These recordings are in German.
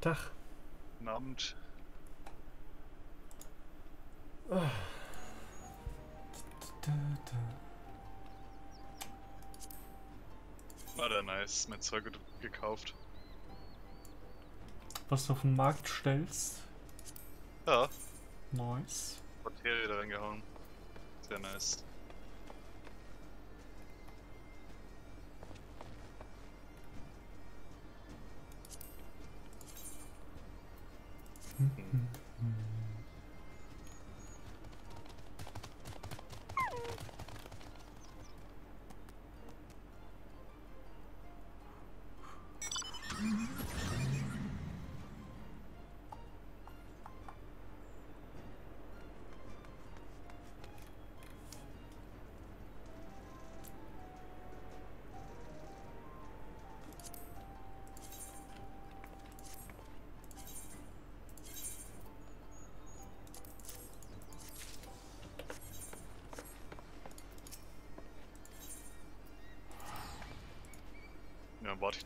Tag. Guten Abend. War der nice, mein Zeug gekauft. Was du auf den Markt stellst. Ja, Nice. Materie da reingehauen. Sehr nice.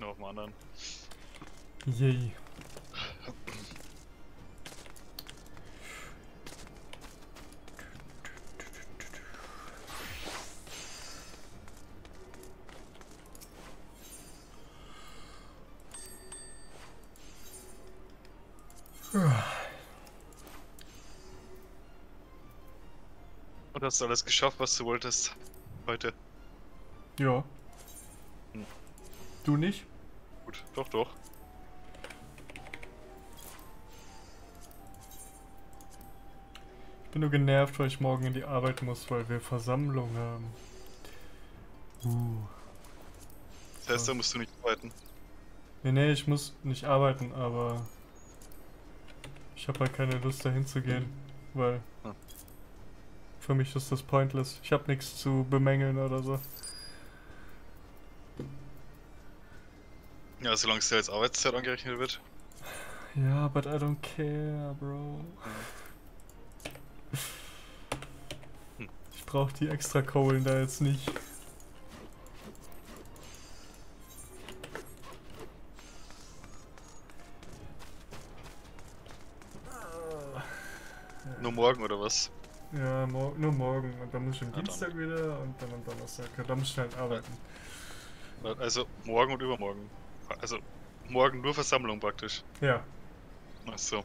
Noch auf den anderen. Yay. Und hast du alles geschafft, was du wolltest heute? Ja. Hm. Du nicht? Doch, doch. Ich bin nur genervt, weil ich morgen in die Arbeit muss, weil wir Versammlung haben. Uh. Das heißt, da musst du nicht arbeiten. Nee, nee, ich muss nicht arbeiten, aber ich habe halt keine Lust dahin zu gehen, weil Hm. für mich ist das pointless. Ich habe nichts zu bemängeln oder so. Ja, solange es dir als Arbeitszeit angerechnet wird. Ja, but I don't care, bro. Hm. Ich brauche die extra Kohlen da jetzt nicht. Nur morgen oder was? Ja, mor nur morgen. Und dann muss ich am Ja, dann. Dienstag wieder und dann am Donnerstag. Ja, da muss ich halt arbeiten. Also morgen und übermorgen. Also morgen nur Versammlung praktisch. Ja, Ach so.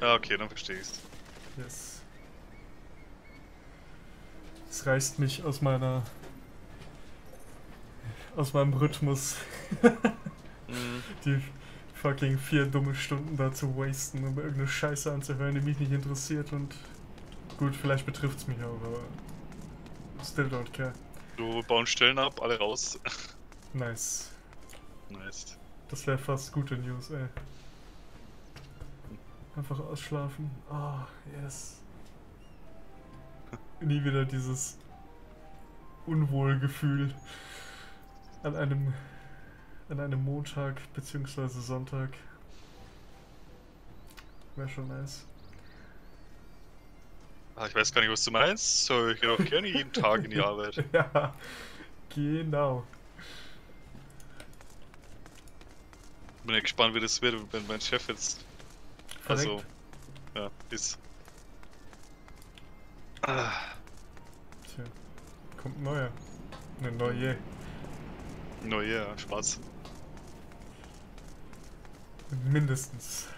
Ja, okay, dann verstehe ich's. yes. Es reißt mich aus meiner. aus meinem Rhythmus, Mhm. die fucking vier dumme Stunden da zu wasten, um irgendeine Scheiße anzuhören, die mich nicht interessiert und. Gut, vielleicht betrifft's mich auch, aber. Still don't care. Du bauen Stellen ab, alle raus. Nice. nice. Das wäre fast gute News, ey. Einfach ausschlafen. Oh, yes. Nie wieder dieses Unwohlgefühl an einem an einem Montag beziehungsweise Sonntag. Wäre schon nice. Ah, ich weiß gar nicht, was du meinst. So, ich gehe auch gerne jeden Tag in die Arbeit. ja, genau. Bin ja gespannt, wie das wird, wenn mein Chef jetzt. Also, Verreckt. ja, ist. Ah, Tja, kommt ein neuer. Ne, neue. yeah, Spaß. Mindestens.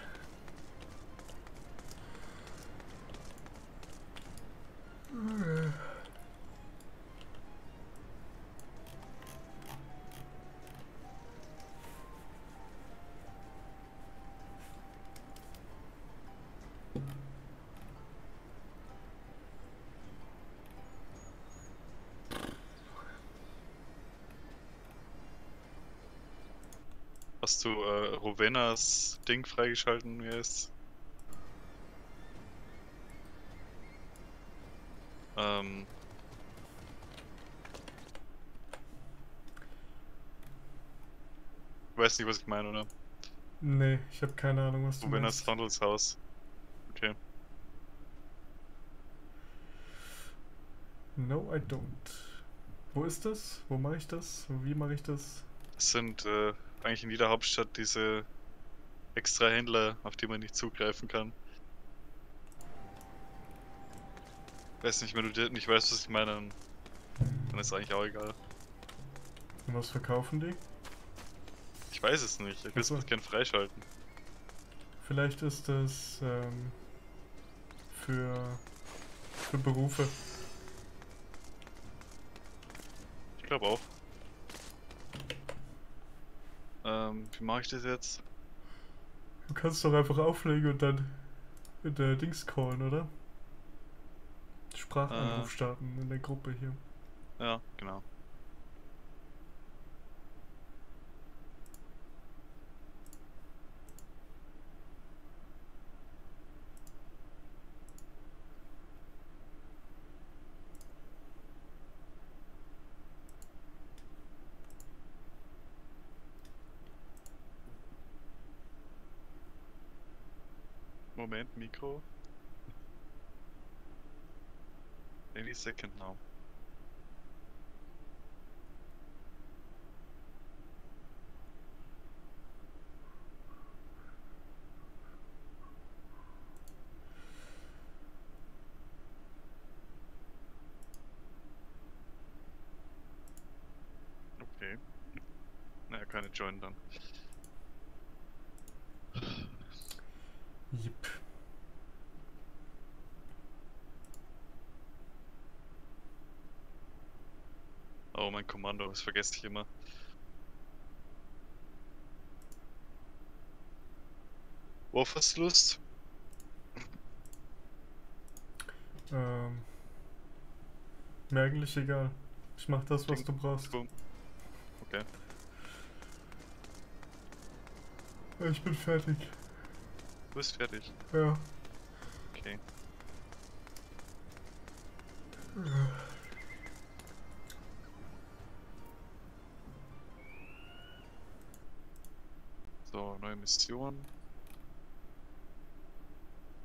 Hast du äh, Rowenas Ding freigeschalten, wie heißt Ähm. Du weißt nicht, was ich meine, oder? Nee, ich habe keine Ahnung, was du Rowenas meinst. Handelshaus. Okay. No, I don't. Wo ist das? Wo mache ich das? Wie mache ich das? Es sind äh, eigentlich in jeder Hauptstadt diese extra Händler, auf die man nicht zugreifen kann. Weiß nicht, wenn du nicht weißt, was ich meine, dann, ist eigentlich auch egal. Und was verkaufen die? Ich weiß es nicht, ich will es Ach so. gern freischalten. Vielleicht ist das ähm, für, für Berufe. Ich glaube auch. Ähm, wie mache ich das jetzt? Du kannst doch einfach auflegen und dann in der Dings callen, oder? Sprachanruf Äh. starten in der Gruppe hier. Ja, genau. Moment, Mikro. Any second now. Kommando, das vergesse ich immer. Worauf hast du Lust? Ähm, mir eigentlich egal. Ich mach das, was du brauchst. Okay. Ich bin fertig. Du bist fertig. Ja. Okay. Mission.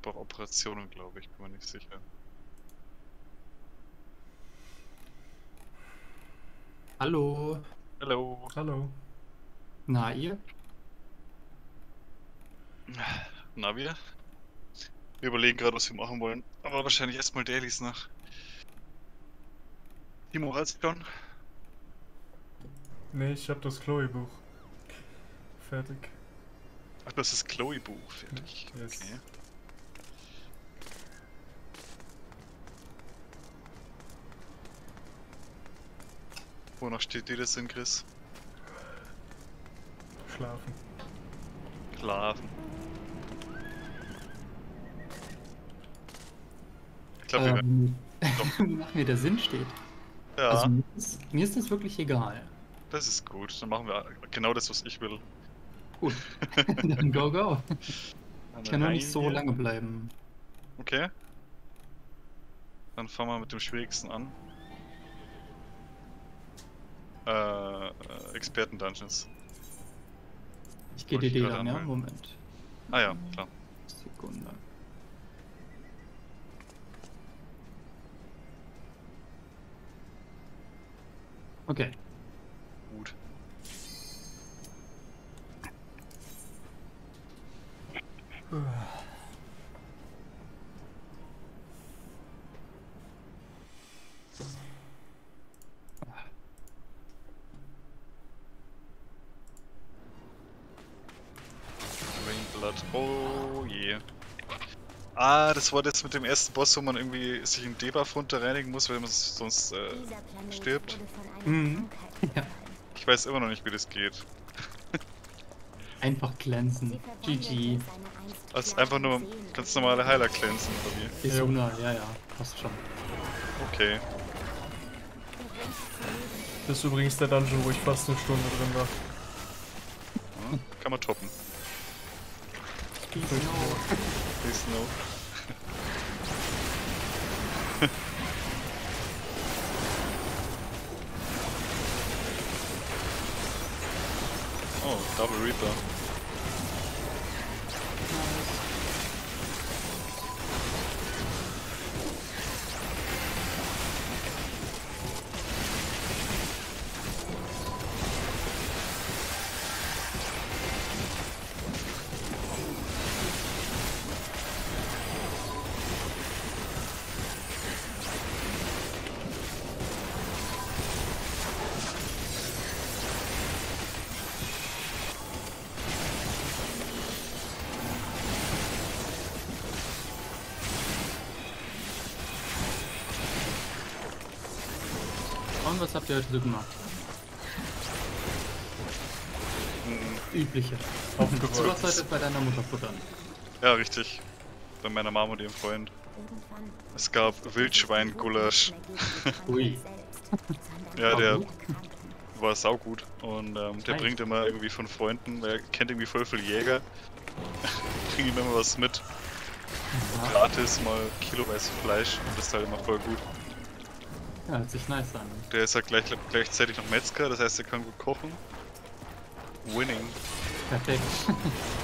Brauche Operationen, glaube ich, bin mir nicht sicher. Hallo. Hallo. Hallo. Na, ihr? Na, wir? Wir überlegen gerade, was wir machen wollen. Aber wahrscheinlich erstmal Dailies nach. Timo, du schon? Nee, ich hab das Chloe-Buch. Fertig. Ach, das ist Chloe-Buch. Fertig. Yes. Okay. Wonach steht dir das in, Chris? Schlafen. Schlafen. Ich glaube, wir Ähm, wonach mir der Sinn steht. ja, Also mir ist, mir ist das wirklich egal. das ist gut. Dann machen wir genau das, was ich will. Gut. Dann go, go. Ich kann nur nicht so lange bleiben. Okay. Dann fangen wir mit dem schwierigsten an. Äh, Experten-Dungeons. Ich gehe gerade an, ja? Moment. Ah ja, klar. Sekunde. Okay. Oh je. Ah, das war das mit dem ersten Boss, wo man irgendwie sich einen Debuff runterreinigen muss, weil man sonst äh, stirbt. Mhm. Ja. Ich weiß immer noch nicht, wie das geht. Einfach glänzen. GG. Also einfach nur ganz normale Heiler cleansen, oder wie? Isuna, ja, ja. Passt schon. Okay. Das ist übrigens der Dungeon, wo ich fast eine Stunde drin war. Ja, kann man toppen. Please no. oh, Double Reaper. Habt ihr heute so gemacht? Mhm. Übliche. Du warst heute bei deiner Mutter futtern. Ja, richtig. Bei meiner Mama und ihrem Freund. Es gab Wildschweingulasch. Ui. Ja, War der gut? war saugut. Und ähm, der bringt immer irgendwie von Freunden, weil er kennt irgendwie voll viele Jäger. Bringt ihm immer was mit. Gratis mal kiloweise Fleisch. Und das ist halt immer voll gut. Ja, hört sich nice an. Der ist halt gleich, gleichzeitig noch Metzger, das heißt, er kann gut kochen. Winning. Perfekt.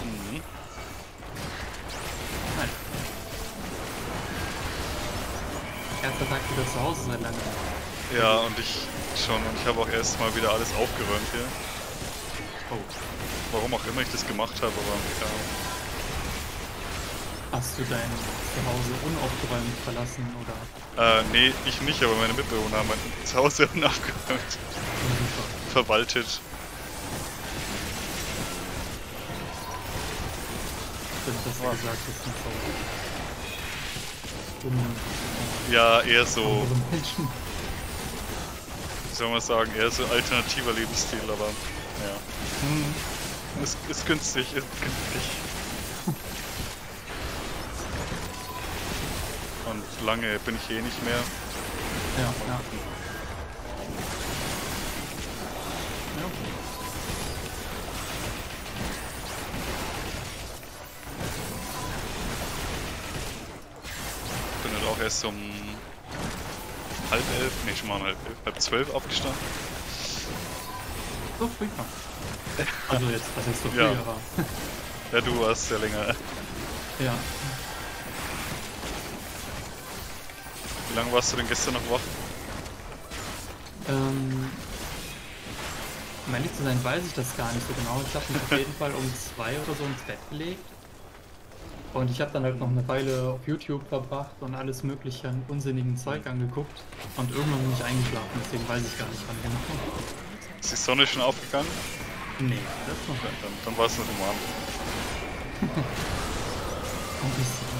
Mhm. Nice. Erster Tag wieder zu Hause seit langem. Ja, und ich schon. Und ich habe auch erst mal wieder alles aufgeräumt hier. Oh. Warum auch immer ich das gemacht habe, aber ja. Hast du dein Zuhause unaufgeräumt verlassen oder? Äh, nee, ich nicht, aber meine Mitbewohner haben mein Zuhause unaufgeräumt, verwaltet. Stimmt, das ja gesagt, das ist nicht so. Um Ja, eher so, Menschen. wie soll man sagen, eher so alternativer Lebensstil, aber ja. Hm. Ist, ist günstig, ist günstig. Lange bin ich eh nicht mehr. Ja, ja. ja. Bin halt auch erst um halb elf, nee, schon mal um halb elf, halb zwölf aufgestanden. So früh noch. Also jetzt, was heißt so früh, Ja. aber. Ja, du warst ja länger. Ja. Wie lange warst du denn gestern noch wach? Ähm. Um ehrlich zu sein, weiß ich das gar nicht so genau. Ich habe mich auf jeden Fall um zwei oder so ins Bett gelegt. Und ich habe dann halt noch eine Weile auf YouTube verbracht und alles mögliche an unsinnigen Zeug angeguckt. Und irgendwann bin ich eingeschlafen, deswegen weiß ich gar nicht wann genau. Ist die Sonne schon aufgegangen? Nee, das noch Dann, dann, dann war es noch im Abend.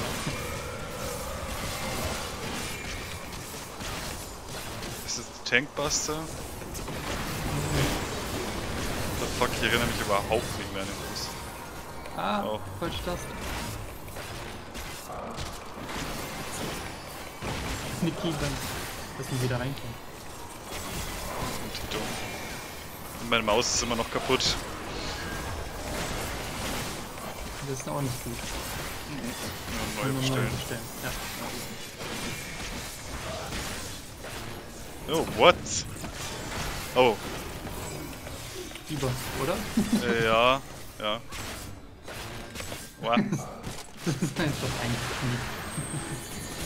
Tankbuster? The fuck, ich erinnere mich überhaupt nicht mehr an den Bus. Ah, Oh. falsche Taste. Niki, dann, dass man wieder reinkommt. Und dumm. Und meine Maus ist immer noch kaputt. Das ist auch nicht gut. Ja, neu wir neu bestellen. bestellen. Ja. Oh, what? Oh, Lieber, oder? äh, ja, ja. What? Das ist einfach nie.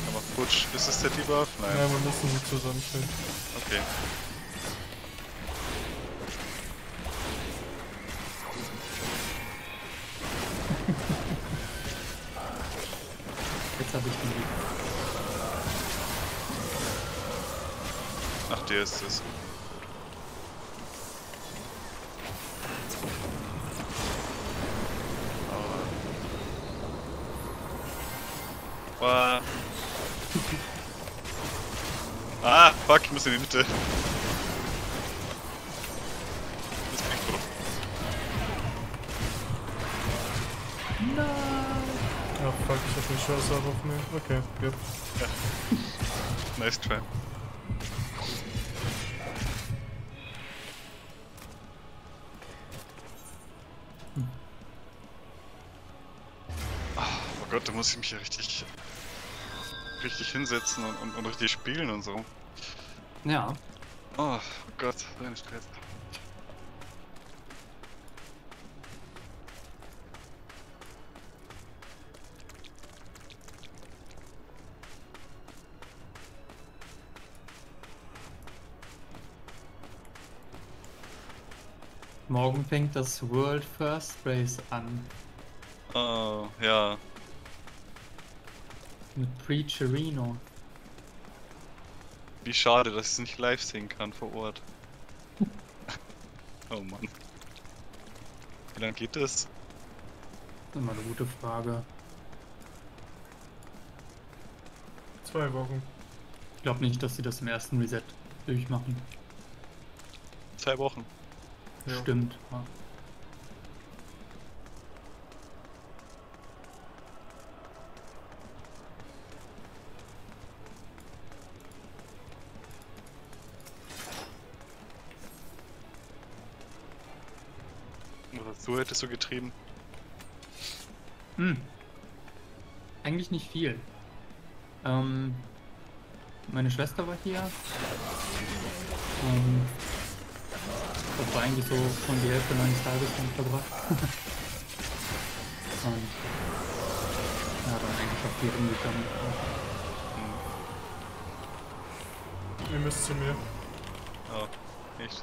Aber Futsch, ist es der Debuff? Ja, Nein. wir müssen sie zusammenstellen. Okay. Jetzt habe ich den Lied. Ach, der ist es. Ah. ah, fuck, ich muss in die Mitte. Das bin ich tot. Ah fuck, ich hab den Scheiß auch auf mir. Okay, yep. Nice try. Muss ich mich ja richtig, richtig hinsetzen und, und, und richtig spielen und so. Ja, Oh Gott, Stress. morgen fängt das World First Race an. Oh, ja. Mit Preacherino. Wie schade, dass ich es nicht live sehen kann vor Ort. oh Mann. Wie lange geht das? Das ist immer eine gute Frage. Zwei Wochen. Ich glaube nicht, dass sie das im ersten Reset durchmachen. zwei Wochen. Ja. Stimmt. Ja. Du hättest so getrieben? Hm. Eigentlich nicht viel. Ähm, meine Schwester war hier. Ähm, das war eigentlich so schon die Hälfte meines Tages verbracht. Und ja, dann eigentlich auch viel rumgekommen. Ihr müsst zu mir. Oh, echt.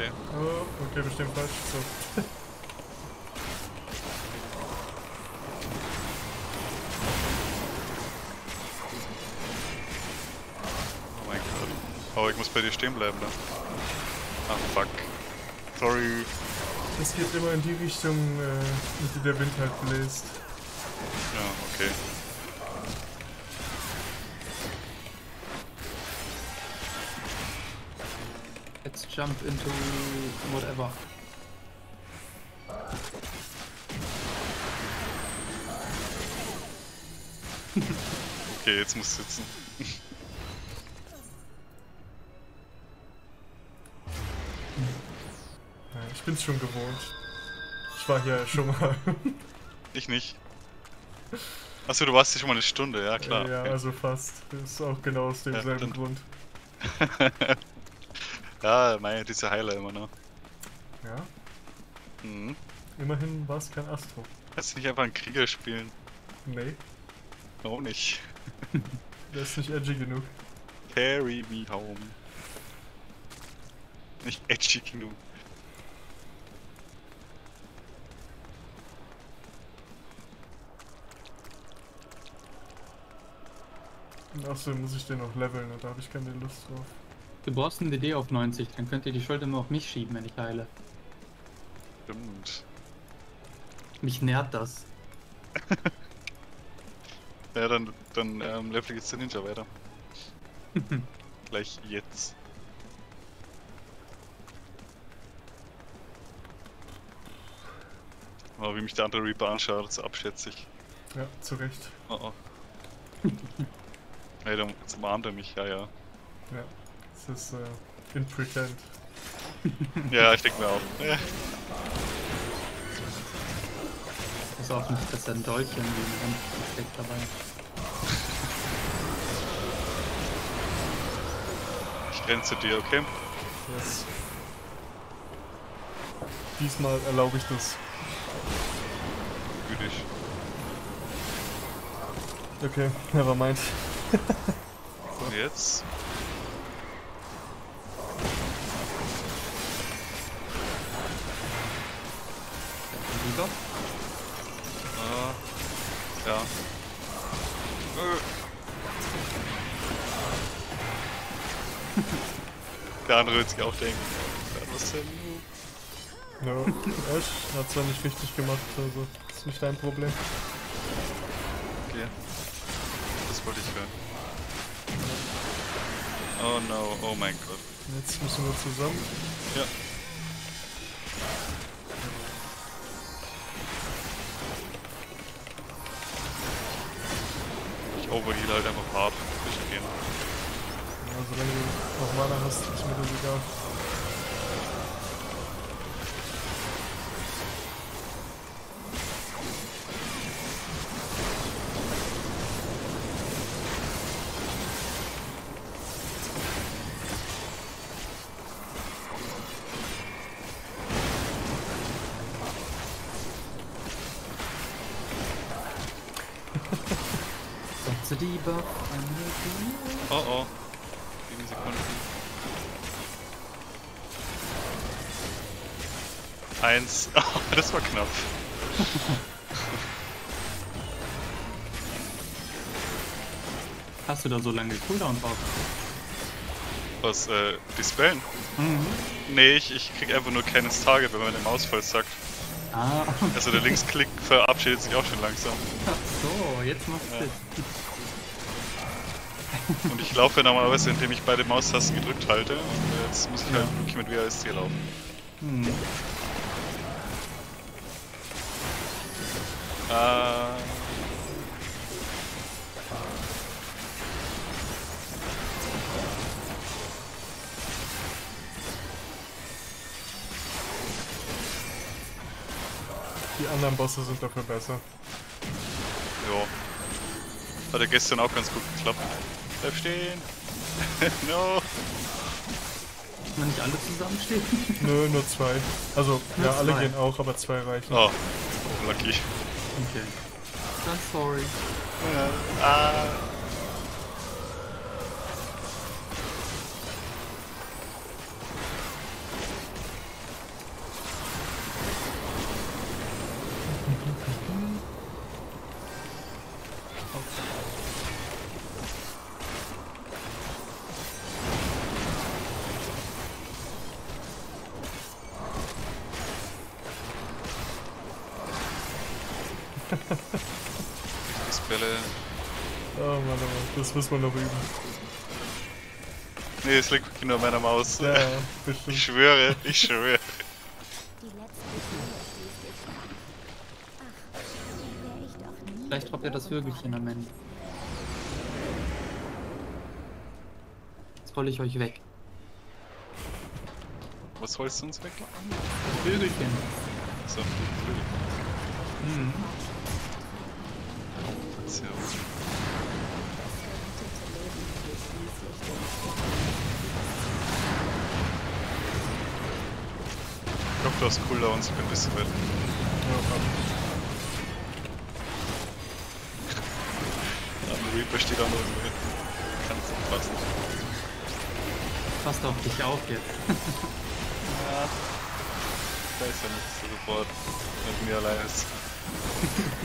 Okay. Oh, okay, bestimmt falsch. So. Oh mein Gott. Oh, ich muss bei dir stehen bleiben, ne? Ah, fuck. Sorry. Es geht immer in die Richtung, äh, in die der Wind halt bläst. Ja, okay. Jump into whatever. Okay, jetzt muss sitzen. Ja, ich bin's schon gewohnt. Ich war hier schon mal. Ich nicht. Achso, du warst hier schon mal eine Stunde, ja klar. ja, okay. also fast. Das ist auch genau aus demselben stimmt. Grund. ja, meine, diese Heiler immer noch. Ja, Mhm. immerhin war es kein Astro. Kannst du nicht einfach einen Krieger spielen? Nee, Warum nicht? der ist nicht edgy genug. Carry me home. Nicht edgy genug. Und außerdem muss ich den noch leveln und da habe ich keine Lust drauf. Du brauchst ein DD auf 90, dann könnt ihr die Schuld immer auf mich schieben, wenn ich heile. Stimmt. Mich nährt das. Ja, dann, dann ähm, level jetzt der Ninja weiter. Gleich jetzt. Aber wie mich der andere Reaper anschaut, so abschätzig. Ja, zu Recht. Oh oh. Ey, dann jetzt umarmt er mich, ja, ja. Ja, es ist äh, in Pretend. Ja, ich denke mir auch. Ja. Pass auf nicht, dass er ein Dolch in die Hand steckt dabei. Ich renn zu dir, okay? Yes. Diesmal erlaube ich das. Gütig. Okay, nevermind. Und jetzt? Lieber? Ah, ja. Äh. Der andere wird sich auch denken. ja, Was denn? No, echt? Hat zwar nicht richtig gemacht, also ist nicht dein Problem. Okay. Das wollte ich hören. Oh no, oh mein Gott. Jetzt müssen wir zusammen. Ja. Overheal halt einfach hart. Durchgehen. Ja, solange du noch Mana hast, ist mir das egal. das war knapp. Hast du da so lange Cooldown drauf? Was, äh, die Spellen? Mhm. Nee, ich, ich krieg einfach nur keines Target, wenn man den Maus voll sagt. Ah, Also der Linksklick verabschiedet sich auch schon langsam. ach so, jetzt macht's Ja. Sinn. Und ich laufe normalerweise, indem ich beide Maustasten gedrückt halte. Und jetzt muss ich halt Ja. wirklich mit WASD laufen. Hm. Äh, Die anderen Bosse sind dafür besser. ja. Hat ja gestern auch ganz gut geklappt. Bleib stehen! no! Wenn nicht alle zusammenstehen. Nö, nur zwei. Also, Nur ja, alle zwei. gehen auch, aber zwei reichen. Oh, lucky. Okay. Dann sorry. Ah. Bälle. Muss man noch üben. Nee, es liegt wirklich nur an meiner Maus. Ja, Ich schwöre, ich schwöre. Die letzte Schule schließlich. Ach, wäre ich doch nie. Vielleicht droppt ihr das Vögelchen am Ende. Jetzt rolle ich euch weg. Was holst du uns weg? Das Vögelchen. So, Hm. so. Du hast Cooldowns, ich bin ein bisschen weiter. Ja. Am Reaper steht auch noch irgendwo hinten. Kann es nicht passen. Passt auf dich auf jetzt. Ja. Da ist ja nichts so sofort. Mit mir allein ist.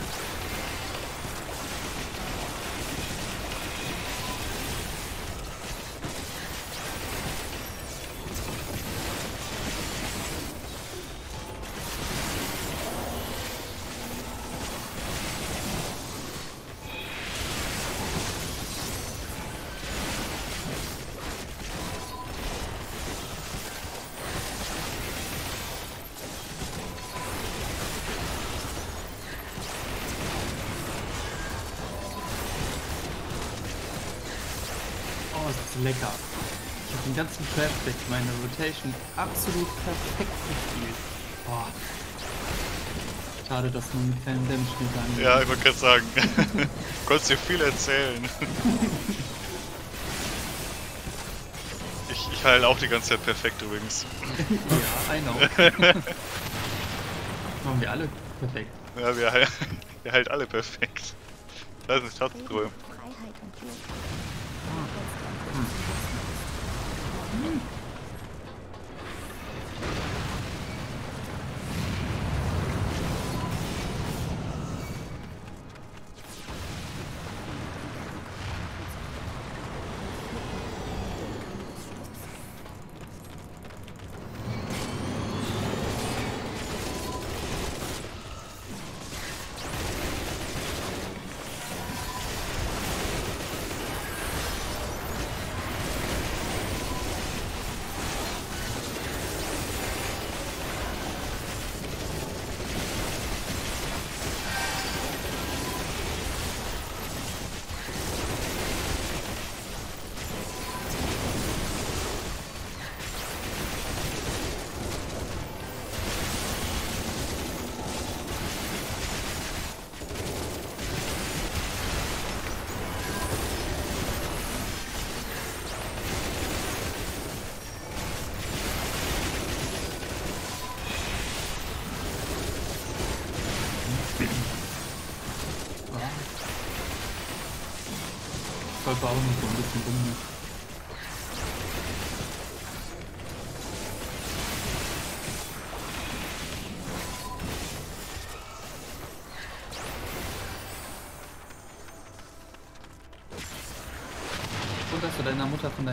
den ganzen Traffic, meine Rotation absolut perfekt gespielt. Boah. Schade, dass man mit keinem Damage gegangen Ja, ich wollte gerade sagen. du konntest dir viel erzählen. ich, ich heile auch die ganze Zeit perfekt übrigens. ja, I know. Machen wir alle perfekt. Ja, wir, heil, wir heilt alle perfekt. Das ist. Freiheit und Glück. Mm-hmm.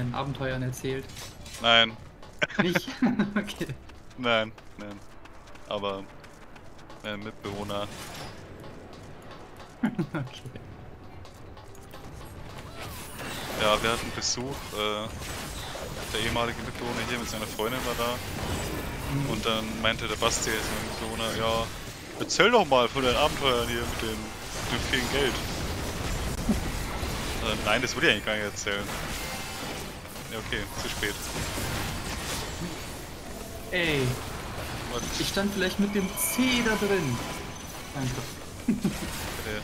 Deinen Abenteuern erzählt? Nein, Nicht? okay. nein, nein. Aber mein Mitbewohner. okay. Ja, wir hatten Besuch. Äh, der ehemalige Mitbewohner hier mit seiner Freundin war da. Und dann meinte der Basti, mein Mitbewohner, ja, erzähl doch mal von deinen Abenteuern hier mit dem, mit dem vielen Geld. Äh, nein, das würde ich eigentlich gar nicht erzählen. Ja, okay, zu spät. Ey, Und, ich stand vielleicht mit dem C da drin. Danke. äh,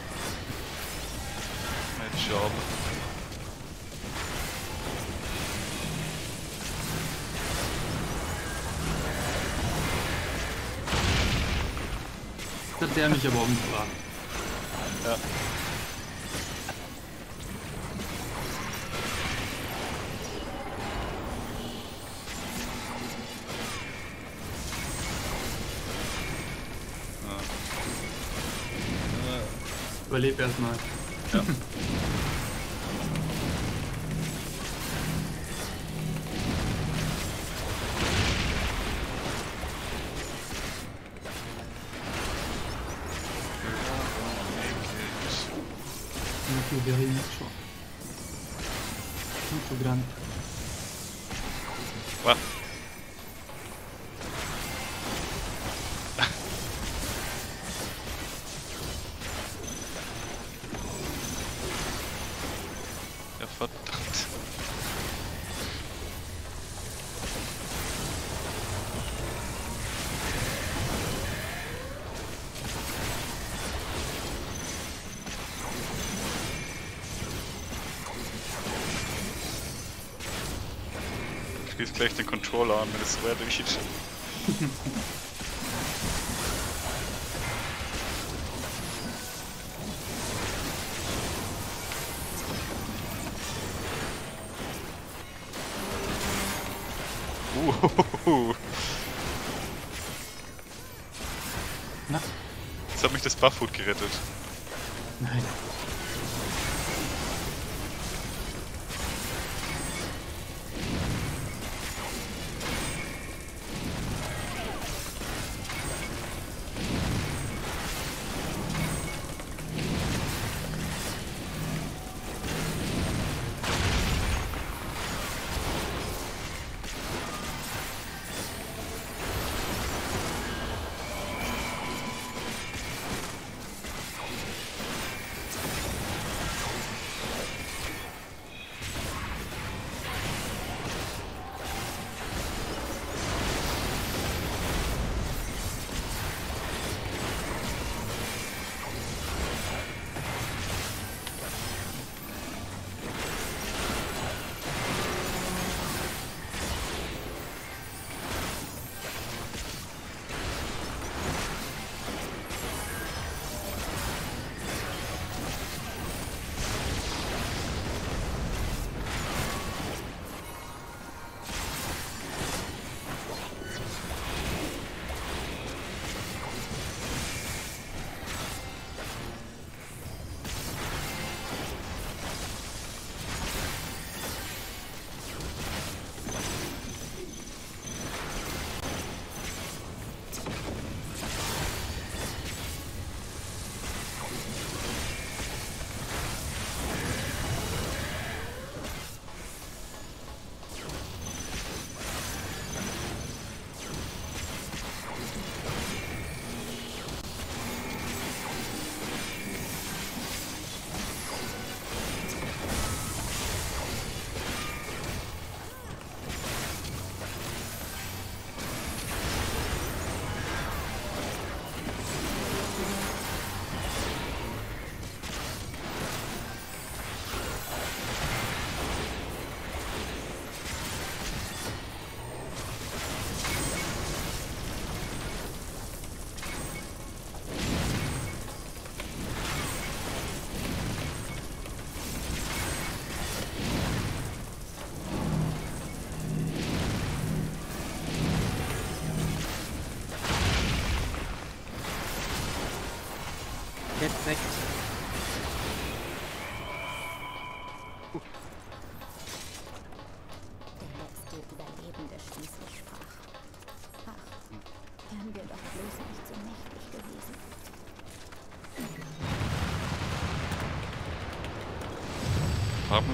mein Job. Hat der mich aber umgebracht. Ja. Überleb erstmal. Ja. Controller an, wenn es so weitergeht. Uh, Na, jetzt hat mich das Buffwood gerettet.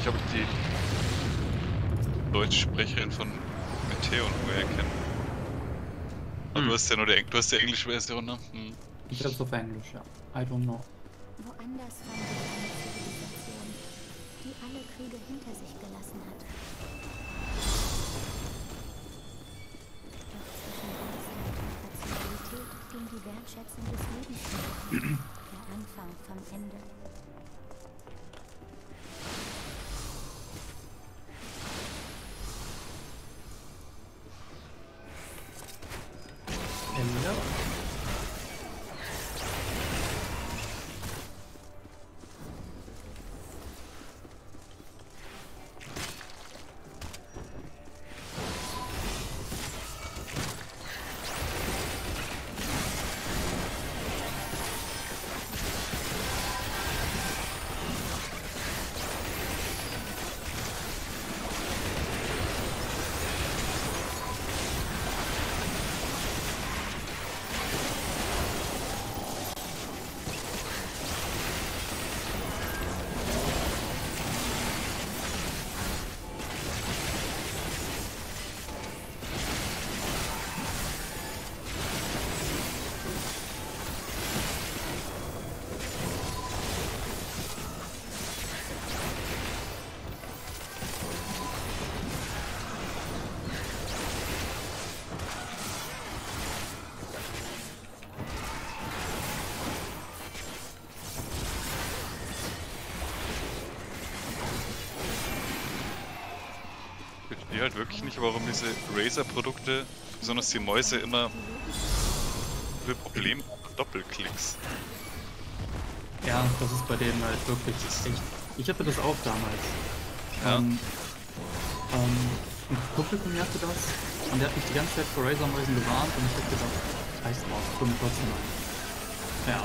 ich ob ich die deutsche Sprecherin von Meteo nur erkenne. Hm. Du hast ja nur die, du hast die englische Version, ne? Hm. Ich hab's auf Englisch, ja. I don't know. Halt wirklich nicht, warum diese Razer-Produkte, besonders die Mäuse, immer für Probleme Doppelklicks. Ja, das ist bei denen halt wirklich echt. Ich hatte das auch damals. Ja. Ähm, ähm, ein Kumpel von mir hatte das und der hat mich die ganze Zeit vor Razormäusen gewarnt und ich hab gedacht, scheiß drauf, komm trotzdem an. Ja.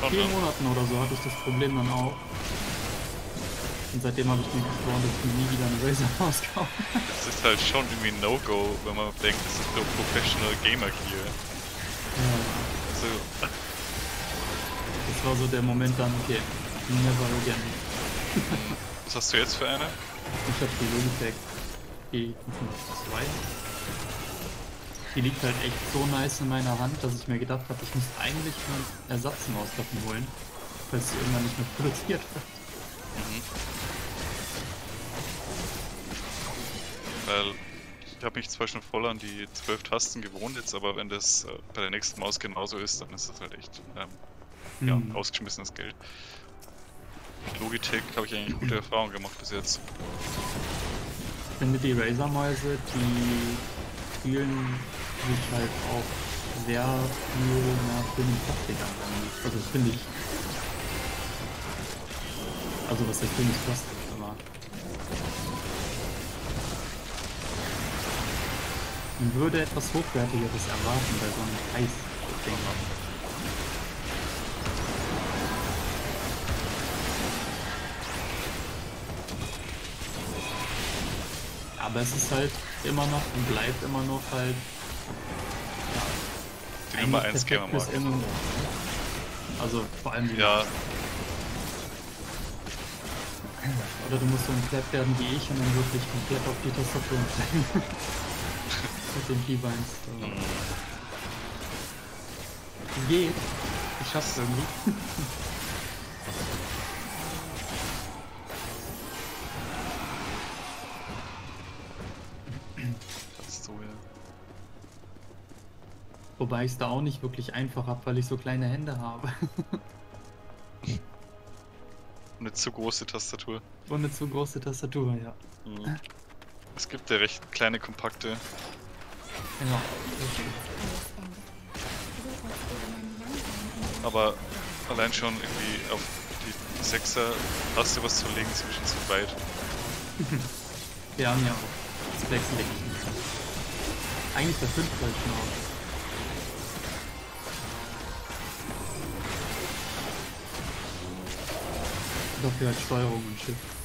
Nach vier? Monaten oder so hatte ich das Problem dann auch. Und seitdem habe ich mir geschworen, dass ich nie wieder eine Razer-Maus kaufe. Das ist halt schon irgendwie ein No-Go, wenn man denkt, das ist für Professional Gamer Gear. Ja, Also, das war so der Moment dann, okay, never again. was hast du jetzt für eine? Ich habe die Logitech G2. Die liegt halt echt so nice in meiner Hand, dass ich mir gedacht habe, ich muss eigentlich eine Ersatzmaus davon holen, falls sie irgendwann nicht mehr produziert wird. Weil ich habe mich zwar schon voll an die 12 Tasten gewohnt jetzt, aber wenn das äh, bei der nächsten Maus genauso ist, dann ist das halt echt ähm, ja, Hm. ausgeschmissenes Geld. Mit Logitech habe ich eigentlich gute Erfahrungen gemacht bis jetzt. Ich finde die Razer-Mäuse, die spielen sich halt auch sehr viel nach dem Plastik an. Also das finde ich. Also was heißt dünnes Plastik, aber. Man würde etwas Hochwertigeres erwarten bei so einem Eis-Ding. Aber es ist halt immer noch und bleibt immer noch halt Die Nummer eigentlich 1 Gamer. MMO. Also vor allem die Ja, Oder du musst so ein Clap werden wie ich und dann wirklich komplett auf die Tastatur steigen. Mit den Keybinds. So. mm, Geht. Ich schaff's irgendwie. das ist so, ja. Wobei ich es da auch nicht wirklich einfach habe, weil ich so kleine Hände habe. Eine zu große Tastatur. Und eine zu große Tastatur, ja. Mhm. Es gibt ja recht kleine, kompakte. In Aber allein schon irgendwie auf die 6er Taste was zu legen, ist schon zu weit. Wir haben ja auch. Das nicht. Eigentlich der 5 gleich schon auch. Dafür halt Steuerung und Schiff.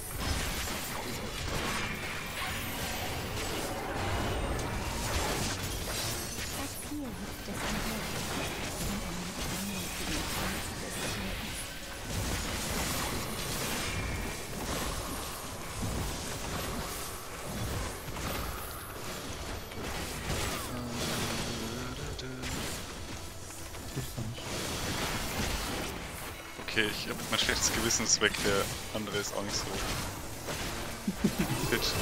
Okay, ich hab mein schlechtes Gewissen weg, der andere ist auch nicht so. Fit.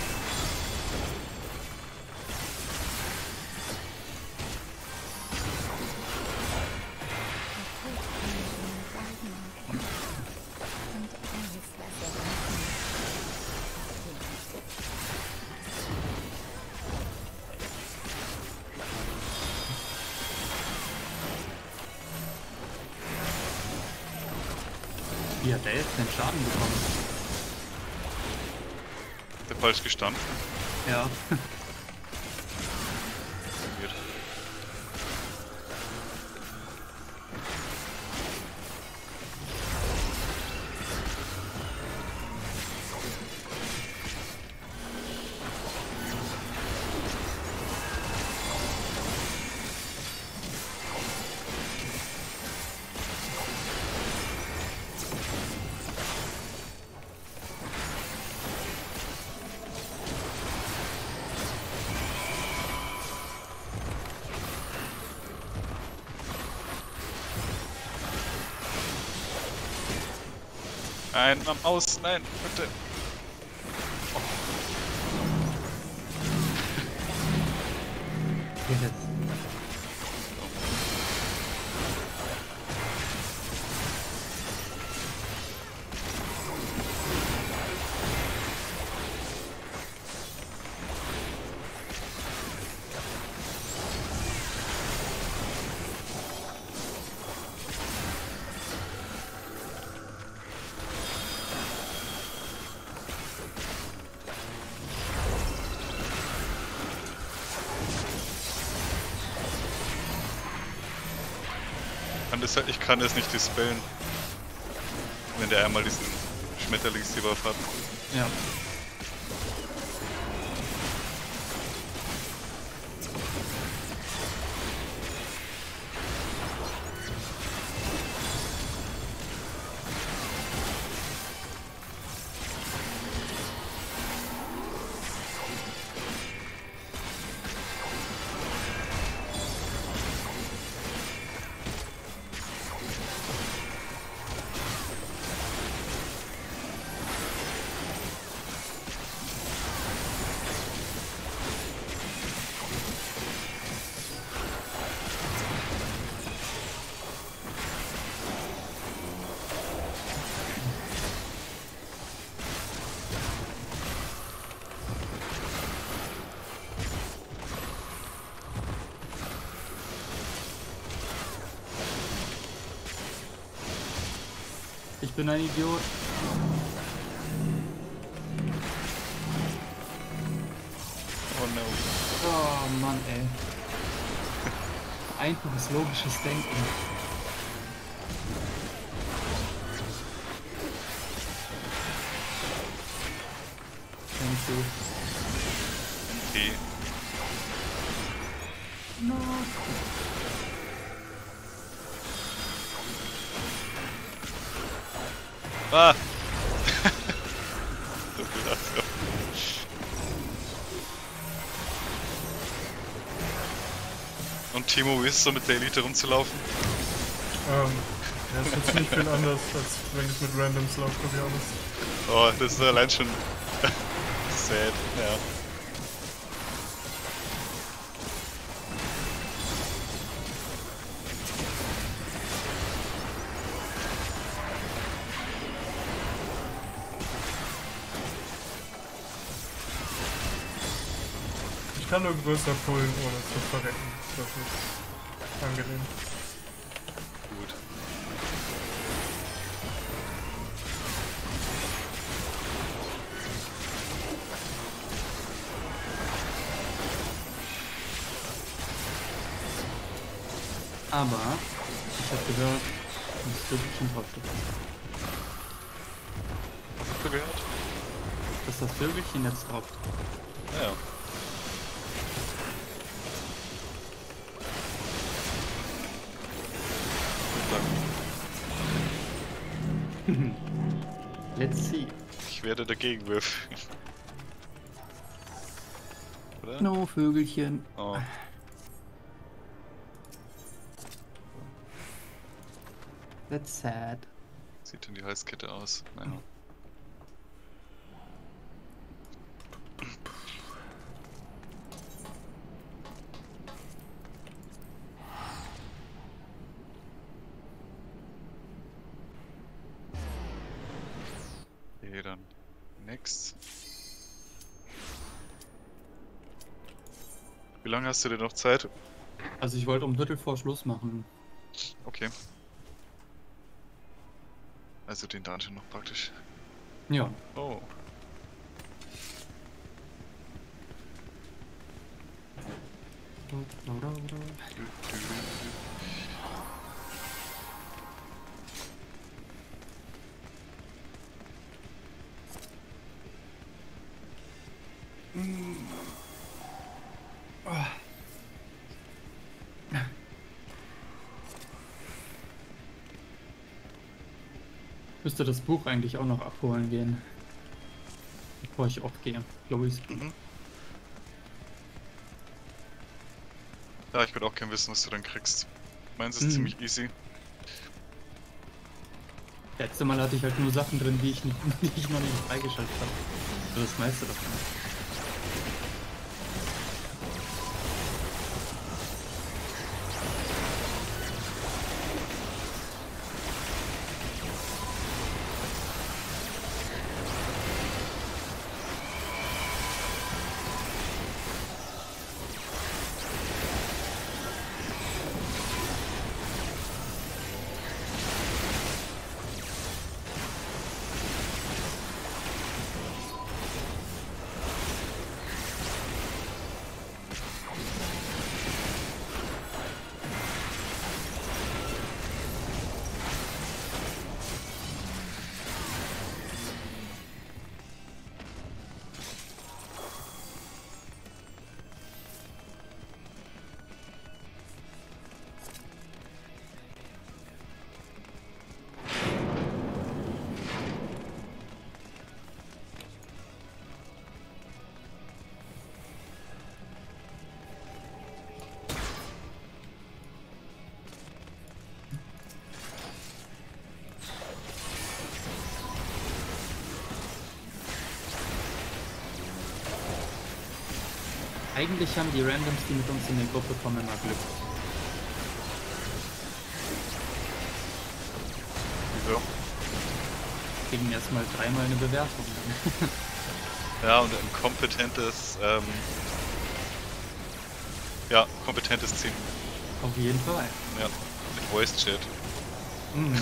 Der Nein, am Aus, nein, bitte. Das, ich kann das nicht dispellen. Wenn der einmal diesen Schmetterlingsdebuff hat. Ja. Bin ein Idiot. Oh no. Oh Mann, ey. Einfaches logisches Denken. Thank you. Ah! so viel dafür. Und Timo, wie ist es so mit der Elite rumzulaufen? Ähm, ja, ist jetzt nicht viel anders, als wenn ich mit Randoms laufe, to be honest. Oh, das ist allein schon sad, ja. Kann nur größer pullen, ohne zu verrecken. Das ist angenehm. Gut. Aber ich habe gehört, das wird schon drauf Was hast du gehört? dass das Vögelchen jetzt droppt. Ja, Ich werde dagegen würfeln. Oder? No, Vögelchen. Oh. That's sad. sieht denn die Halskette aus? Naja. Okay, dann next. Wie lange hast du denn noch Zeit? Also ich wollte um Viertel vor Schluss machen. Okay. Also den Dungeon noch praktisch. Ja. Oh. Du, du, müsste das Buch eigentlich auch noch abholen gehen. Bevor ich aufgehe. Chloe's Buch. Mhm. Ja, ich würde auch gerne wissen, was du dann kriegst. Meins ist Mhm. ziemlich easy. Letzte Mal hatte ich halt nur Sachen drin, die ich, nicht, die ich noch nicht freigeschaltet habe. Das meiste davon. Eigentlich haben die Randoms, die mit uns in die Gruppe kommen, immer Glück. Wieso? Kriegen erstmal dreimal eine Bewertung. Ja, und ein kompetentes, ähm, ja, kompetentes Team. Auf jeden Fall. Ja, mit Voice Chat. Mhm.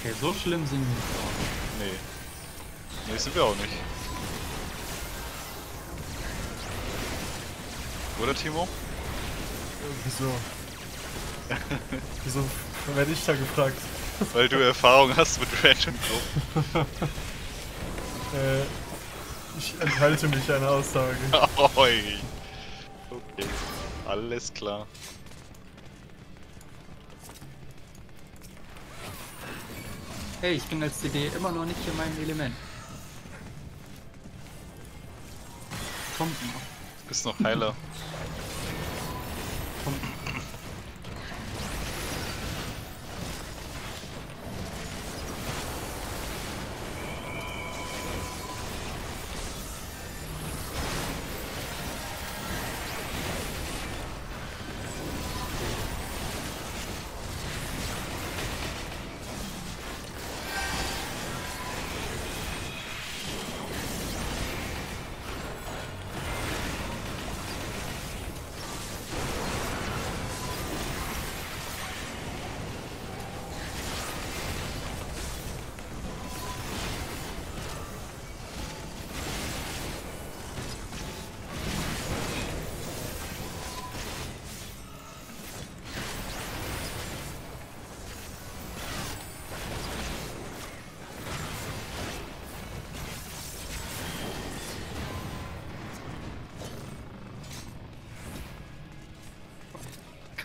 Okay, so schlimm sind wir nicht. Nee. Nee, sind wir auch nicht. Oder Timo? Wieso? Wieso werde ich da gefragt? Weil du Erfahrung hast mit Random Gruppen. Äh, ich enthalte mich einer Aussage. Okay, alles klar. Hey, ich bin als CD immer noch nicht in meinem Element. Kommt noch. Bist noch Heiler.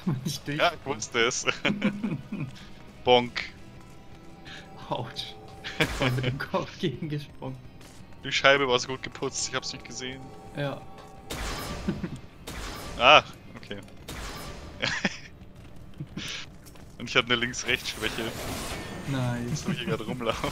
Nicht durch. Ja, ich wusste es. Bonk. Autsch. Voll mit dem Kopf gegengesprungen. Die Scheibe war so gut geputzt, ich hab's nicht gesehen. Ja. Ah, okay. Und ich hatte eine Links-Rechts-Schwäche. Nice. Wie ich hier gerade rumlaufe.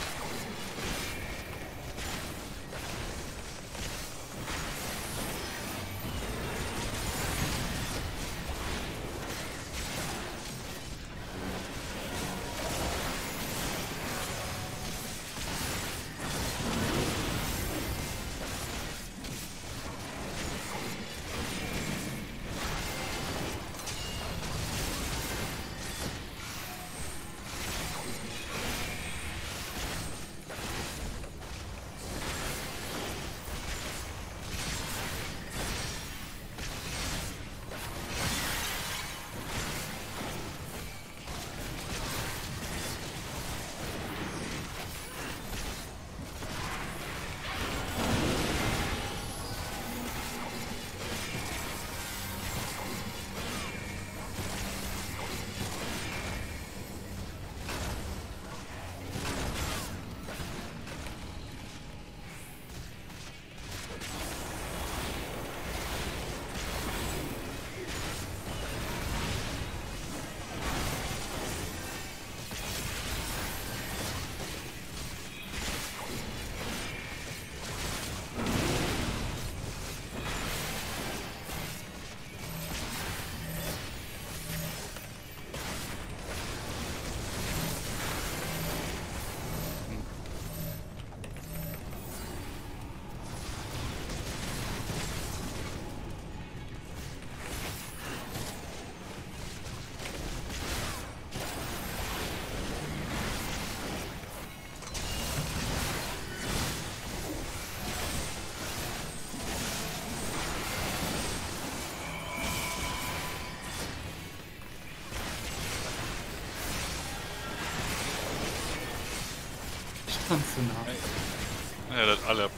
Ja, hat alle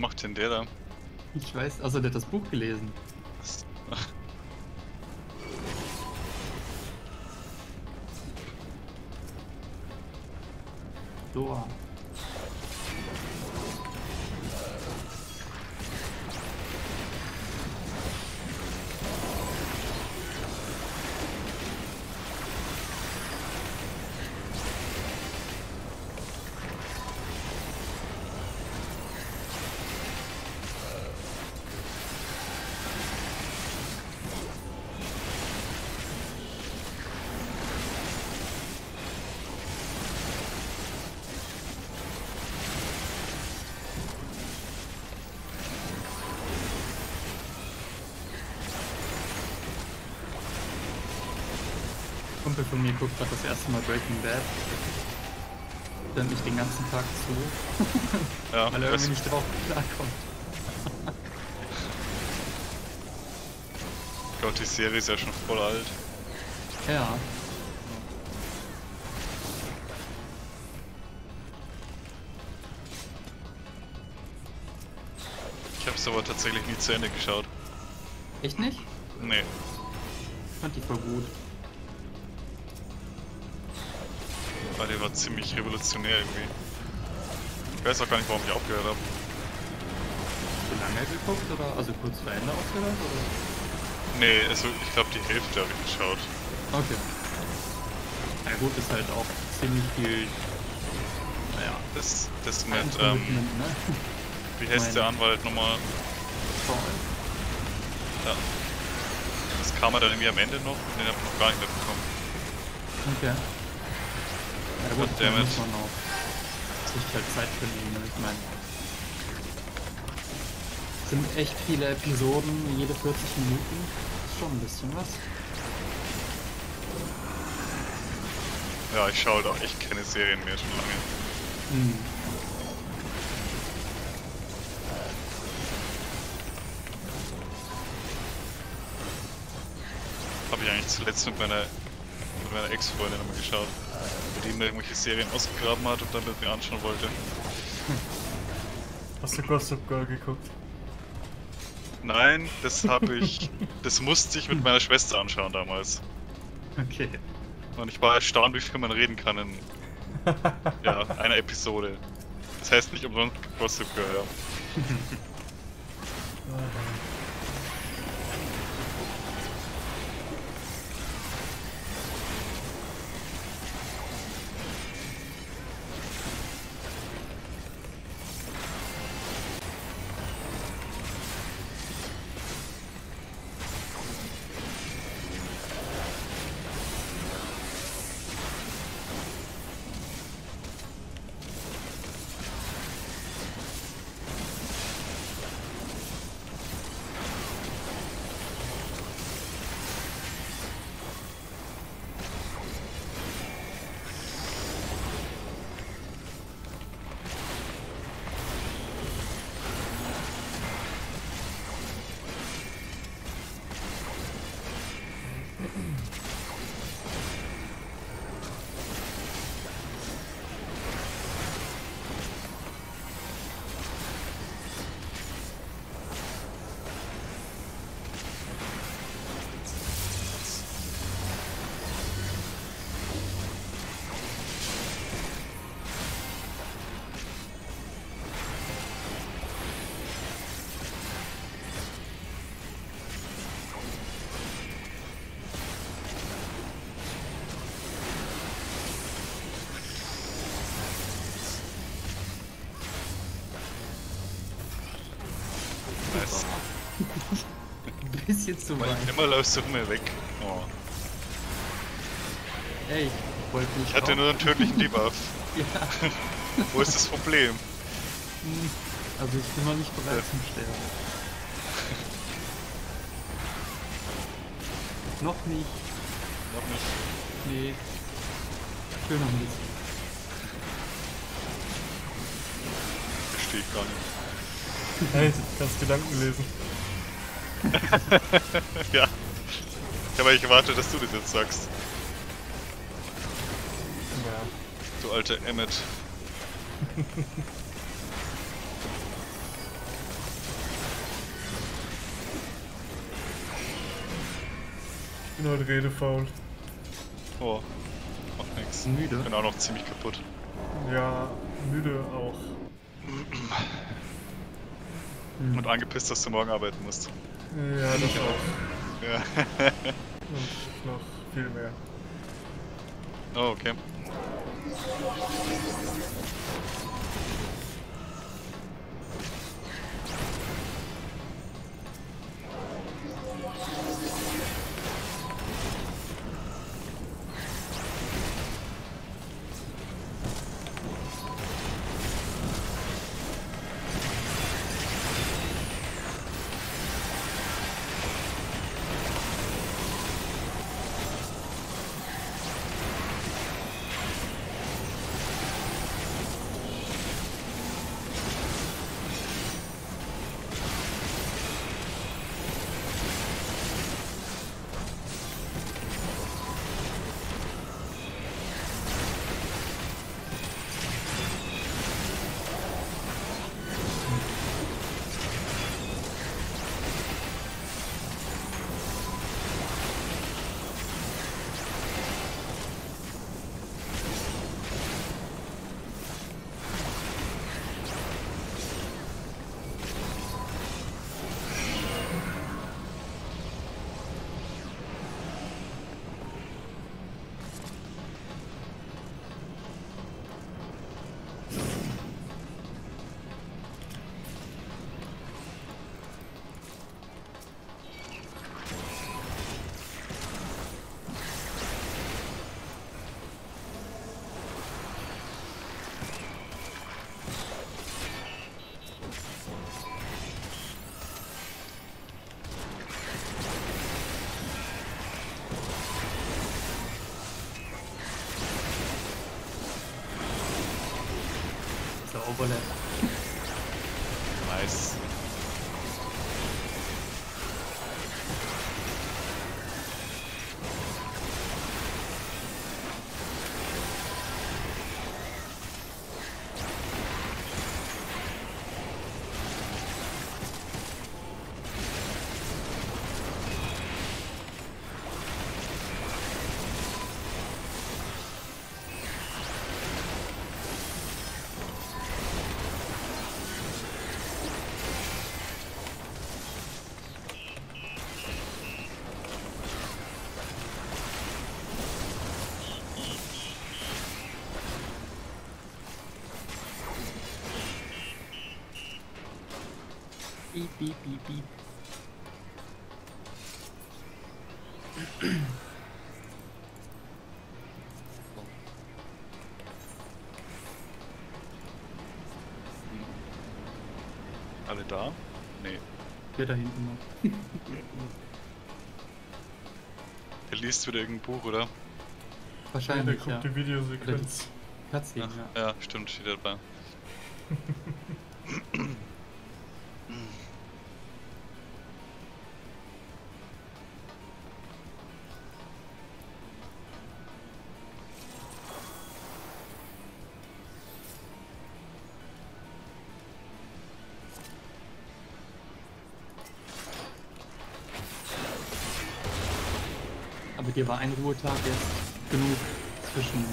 macht denn der da? Ich weiß, also der hat das Buch gelesen. Guckt gerade das erste Mal Breaking Bad. Dann nicht den ganzen Tag zu, Ja, weil er irgendwie nicht drauf klarkommt. Gott, die Serie ist ja schon voll alt. Ja, Ich hab's aber tatsächlich nie zu Ende geschaut. echt nicht? Nee. Fand die voll gut. War ziemlich revolutionär irgendwie. Ich weiß auch gar nicht, warum ich aufgehört habe. So lange geguckt oder? Also kurz vor Ende aufgehört oder? Nee, also ich glaube die Hälfte habe ich geschaut. Okay. Na gut, ist halt auch ziemlich viel. Naja, Das, das mit, ein ähm, ne? wie heißt der Anwalt nochmal? Voll. Ja. Das kam er dann irgendwie am Ende noch, den habe ich noch gar nicht mitbekommen. Okay. Goddammit. muss man auch sich halt Zeit für nehmen. ne? Ich meine, sind echt viele Episoden, jede 40 Minuten. Ist schon ein bisschen was. Ja, ich schaue doch echt keine Serien mehr schon lange. Hm. Habe ich eigentlich zuletzt mit meiner, meiner Ex-Freundin immer geschaut. Mit die mir irgendwelche Serien ausgegraben hat und dann mit mir anschauen wollte. Hast du Gossip Girl geguckt? Nein, das habe ich. das musste ich mit meiner Schwester anschauen damals. Okay. Und ich war erstaunt, wie viel man reden kann in ja, einer Episode. Das heißt nicht umsonst Gossip Girl, ja. Bisschen zu weit. Immer läufst du immer weg. Oh. Ey, ich wollte nicht. Ich hatte nur einen tödlichen Debuff. Ja, Wo ist das Problem? hm, also ich bin noch nicht bereit Ja. zum Sterben. noch nicht. Noch nicht. Nee. Ich will noch bisschen. Verstehe ich gar nicht. Hey, du kannst Gedanken lesen. Ja. Ich habe eigentlich gewartet, dass du das jetzt sagst. Ja. Du alter Emmet. Ich bin heute redefaul. Oh. Macht nix. Müde. Ich bin auch noch ziemlich kaputt. Ja, müde auch. Und angepisst, dass du morgen arbeiten musst. Ja, das auch. Ja. Und noch viel mehr. Oh, okay. Overlap. Nice. Piep, piep, piep. Alle da? Nee. Der da hinten noch. Er liest wieder irgendein Buch, oder? Der Wahrscheinlich, guckt ja. die Videosequenz. Ach, ja. ja, stimmt, steht dabei. Aber dir war ein Ruhetag jetzt genug zwischen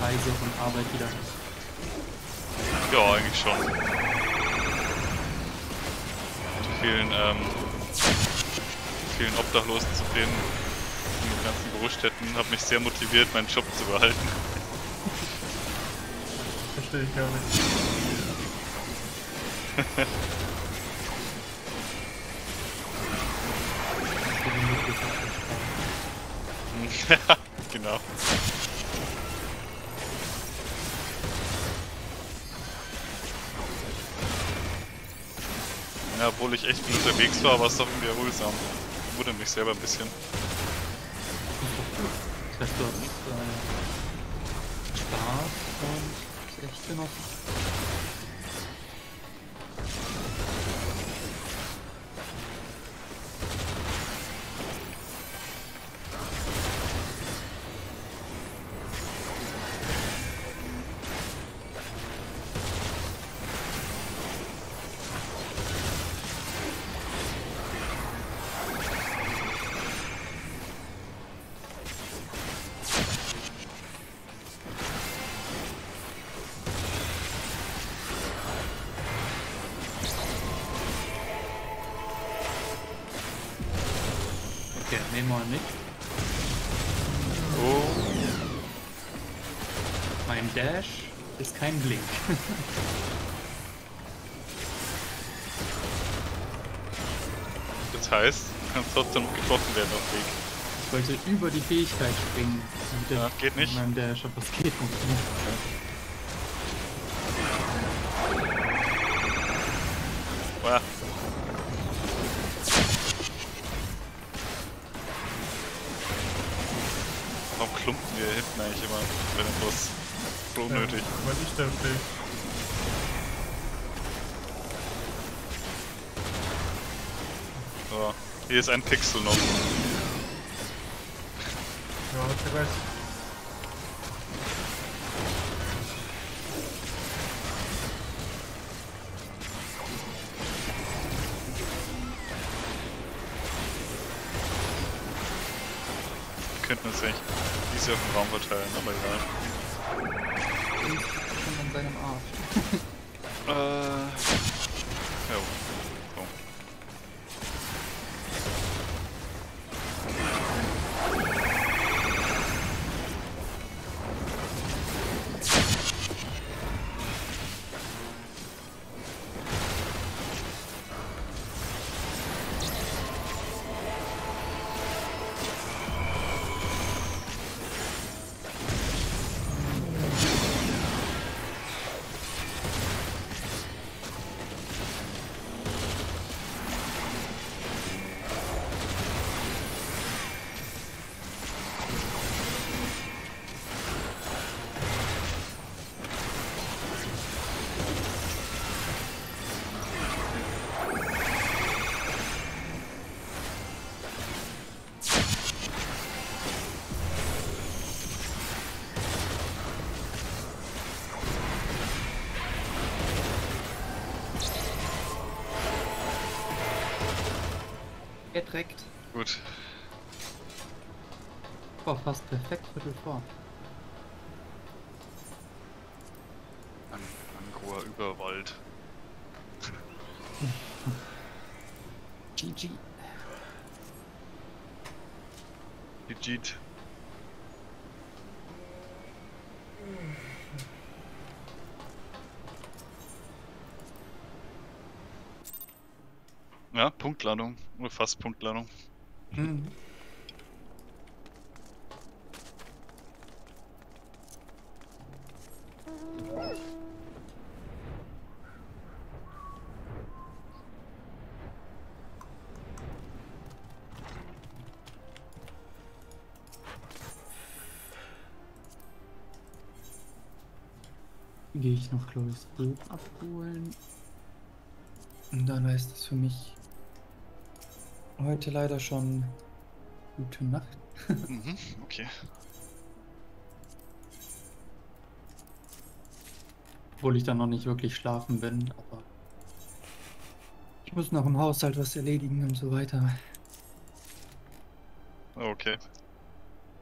Reise und Arbeit wieder. Ja, eigentlich schon. Die vielen, ähm, vielen Obdachlosen zu sehen in den ganzen Großstädten hat mich sehr motiviert, meinen Job zu behalten. Verstehe ich gar nicht. genau. Ja, obwohl ich echt viel unterwegs war, war es doch irgendwie erholsam. Wundert mich selber ein bisschen. Trotzdem noch getroffen werden auf Weg. Ich wollte über die Fähigkeit springen. der- Ja, geht nicht. Mit meinem Dash, aber es geht nicht. Ja. Warum klumpen wir hinten eigentlich immer bei dem Boss? So unnötig. Ja, weil ich da stehe. So, hier ist ein Pixel noch. War fast perfekt Viertel vor. An Angroer Überwald. GG. Legit. Ja, Punktlandung. Oder fast Punktlandung. Mhm. Gehe ich noch Chloes Buch abholen. Und dann heißt es für mich heute leider schon gute Nacht. mhm, okay. Obwohl ich dann noch nicht wirklich schlafen bin, aber ich muss noch im Haushalt was erledigen und so weiter. Okay.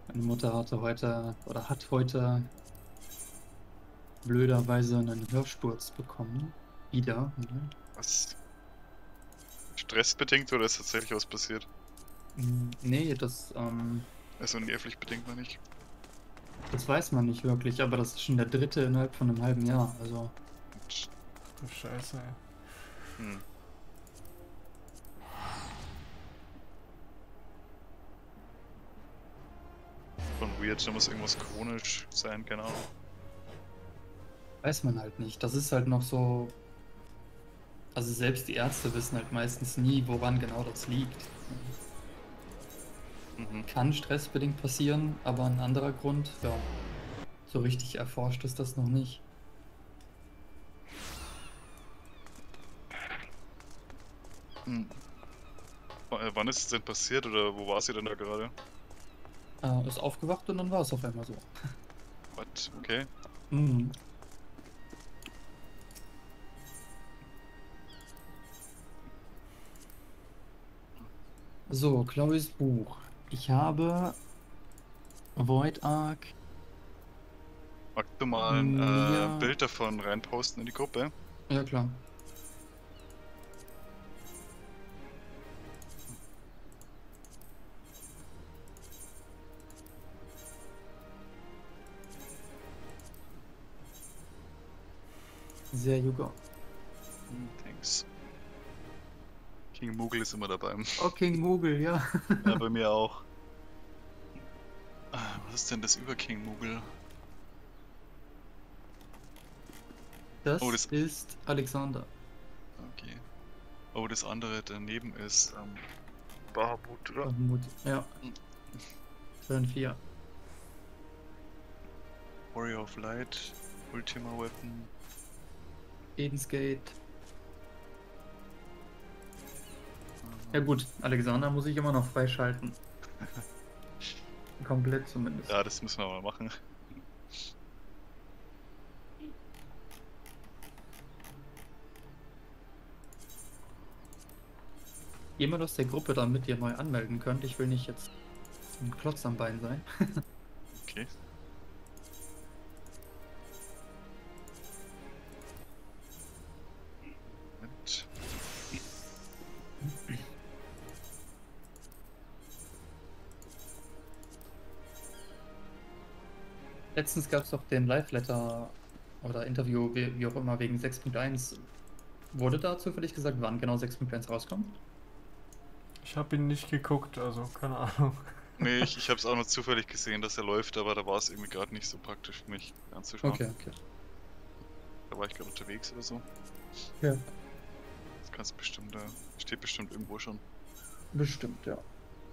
Meine Mutter hatte heute oder hat heute blöderweise einen Hörsturz bekommen. Wieder. Ne? Was? Stressbedingt oder ist tatsächlich was passiert? Mm, Nee, das, ähm, Also nervlich bedingt, meine ich. das weiß man nicht wirklich, aber das ist schon der dritte innerhalb von einem halben Jahr. Also, Du Scheiße, ey. Hm. Von weird, da muss irgendwas chronisch sein, keine Ahnung. Weiß man halt nicht. Das ist halt noch so. Also selbst die Ärzte wissen halt meistens nie, woran genau das liegt. Mhm. Kann stressbedingt passieren, aber ein anderer Grund, ja. So richtig erforscht ist das noch nicht. Hm. Äh, Wann ist es denn passiert oder wo war sie denn da gerade? Äh, ist aufgewacht und dann war es auf einmal so. What? Okay. Mhm. So, Chloes Buch. Ich habe Void Arc. Magst du mal ein Ja. äh, Bild davon reinposten in die Gruppe? Ja, klar. Sehr. Hm, Thanks. King Moogle ist immer dabei. Oh, King Moogle, ja. ja, bei mir auch. Was ist denn das über King Moogle? Das, Oh, das- ist Alexander. Okay. Oh, das andere daneben ist ähm, Bahamut, oder? Bahamut. Ja. Turn 4. Warrior of Light, Ultima Weapon. Eden's Gate. Ja gut, Alexander muss ich immer noch freischalten. Komplett zumindest. Ja, das müssen wir mal machen. Jemand aus der Gruppe, damit ihr neu anmelden könnt. Ich will nicht jetzt ein Klotz am Bein sein. Okay. Letztens gab es doch den Live-Letter oder Interview, wie, wie auch immer, wegen 6.1. Wurde da zufällig gesagt, wann genau 6.1 rauskommt? Ich habe ihn nicht geguckt, also keine Ahnung. Nee, ich, ich habe es auch nur zufällig gesehen, dass er läuft, aber da war es irgendwie gerade nicht so praktisch für mich anzuschauen. Okay, okay. Da war ich gerade unterwegs oder so. Ja. Das kannst bestimmt, da steht bestimmt irgendwo schon. Bestimmt, ja.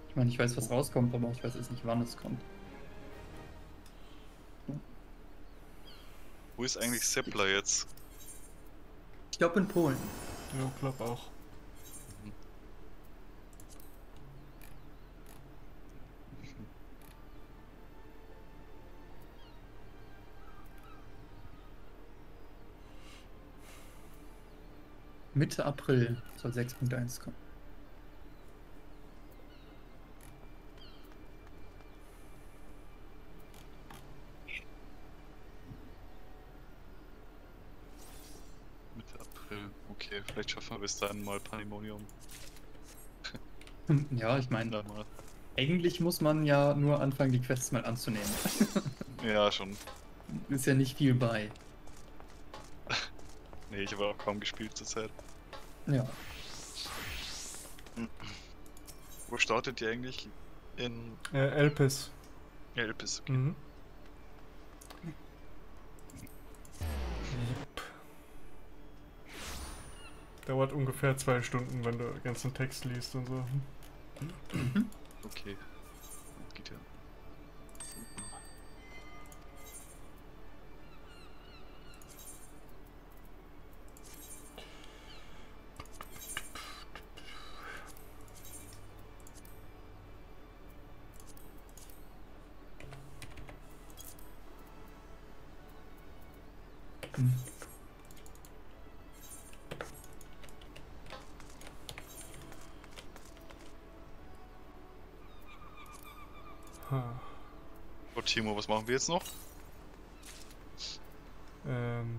Ich meine, ich weiß, was rauskommt, aber ich weiß jetzt nicht, wann es kommt. Wo ist eigentlich Seppler jetzt? Ich glaube in Polen. Ja, glaub auch. Mitte April soll 6.1 kommen. Okay, vielleicht schaffen wir bis dahin mal Pandemonium. Ja, ich meine, Dann mal. eigentlich muss man ja nur anfangen, die Quests mal anzunehmen. Ja, schon. Ist ja nicht viel bei. Nee, ich habe auch kaum gespielt zurzeit. Ja. Wo startet ihr eigentlich? In Äh, Elpis. Elpis. Okay. Mhm. Dauert ungefähr zwei Stunden, wenn du ganzen Text liest und so. okay. Timo, was machen wir jetzt noch? Ähm.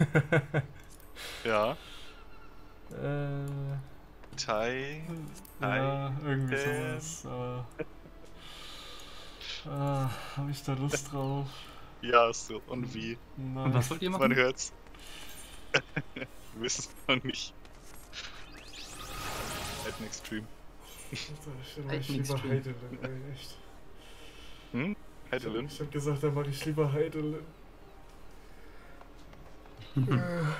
Ja. äh. Tai. Ja, irgendwie sowas. Aber. Ah, hab ich da Lust drauf? Ja, so. Und wie? Nein. Und was wollt ihr Man machen? hört's. wir wissen es noch nicht. Alten Extreme. Alter, Halt ich nichts lieber. Heidelin, ey, echt. Hm? Heidelin? Ich hab gesagt, dann mach ich lieber Heidelin.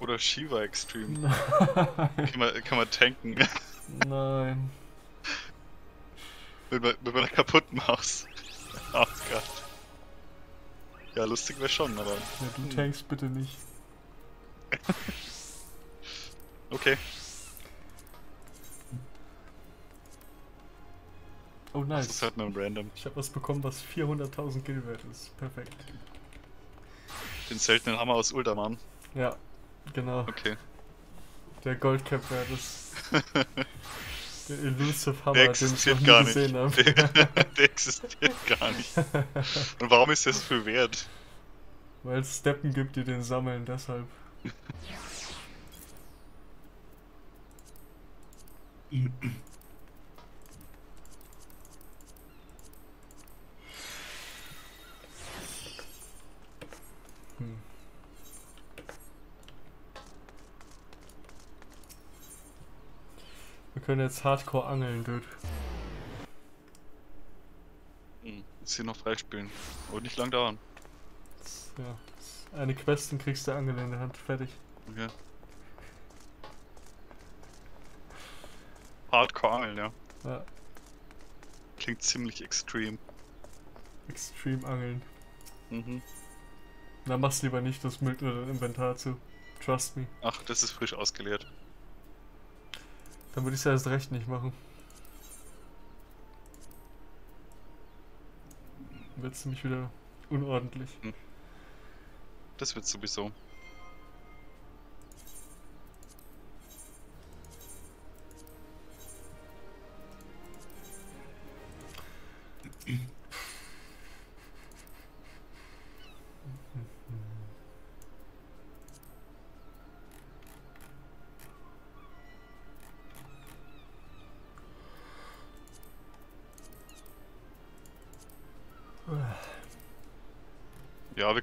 Oder Shiva Extreme. Kann man, kann man tanken. Nein. mit, mit meiner kaputten Maus. Oh Gott. Ja, lustig wäre schon, aber. Ja, du tankst bitte nicht. Okay. Oh, Das ist nice. halt nur random. Ich habe was bekommen, was 400.000 Gil wert ist. Perfekt. Den seltenen Hammer aus Uldaman. Ja, genau. Okay. Der Goldcap wert ist. Der Elusive Hammer, Der den ich noch nie gar nicht. gesehen habe. Der, der existiert gar nicht. Und warum ist das so viel wert? Weil es Steppen gibt, die den sammeln, deshalb. Wir können jetzt Hardcore angeln, Dude. Hm, Jetzt hier noch freispielen. Und nicht lang dauern. Ja, ist eine Quest und kriegst du Angel in der Hand. Fertig. Okay. Hardcore Angeln, ja. Ja, Klingt ziemlich extrem. Extreme Angeln. Mhm. Na, mach's lieber nicht, das müllt nur dein Inventar zu. Trust me. Ach, das ist frisch ausgeleert. Dann würde ich es erst recht nicht machen. Dann wird's nämlich wieder unordentlich. Das wird sowieso.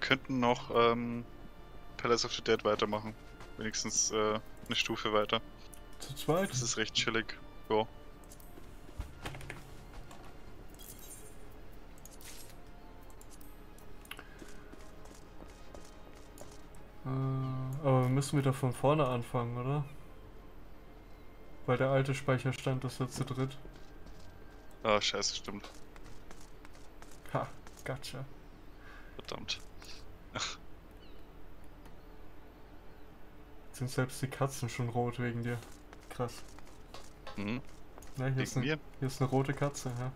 Könnten noch ähm, Palace of the Dead weitermachen. Wenigstens äh, eine Stufe weiter. Zu zweit? Das ist recht chillig. Ja. Äh, aber wir müssen wieder von vorne anfangen, oder? Weil der alte Speicherstand ist jetzt zu dritt. Ah, scheiße, stimmt. Ha, gotcha. Verdammt. Jetzt sind selbst die Katzen schon rot wegen dir. Krass. Mhm. Na, hier, ist Wegen eine, mir? hier ist eine rote Katze, ja.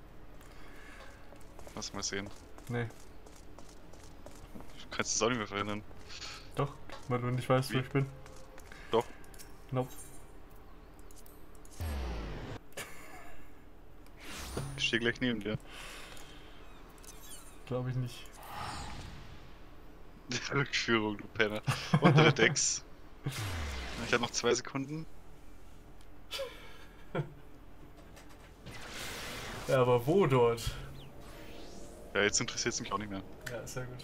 Lass mal sehen. Nee, Du kannst es auch nicht mehr verhindern. doch, weil du nicht weißt, Wie? wo ich bin. Doch. Nope. Ich stehe gleich neben dir. Glaube ich nicht. Rückführung, du Penner. Untere Decks. Ich habe noch zwei Sekunden. Ja, aber wo dort? Ja, jetzt interessiert es mich auch nicht mehr. Ja, sehr gut.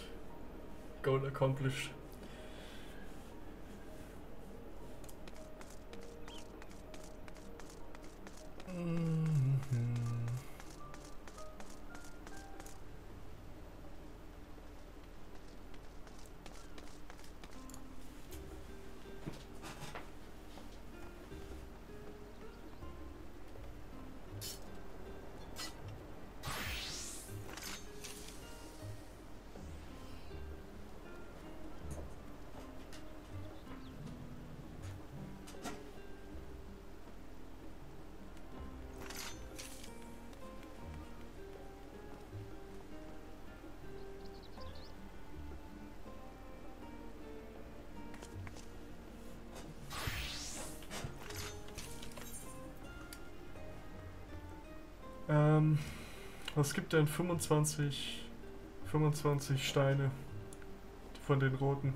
Goal accomplished. Was gibt denn 25, 25 Steine von den roten?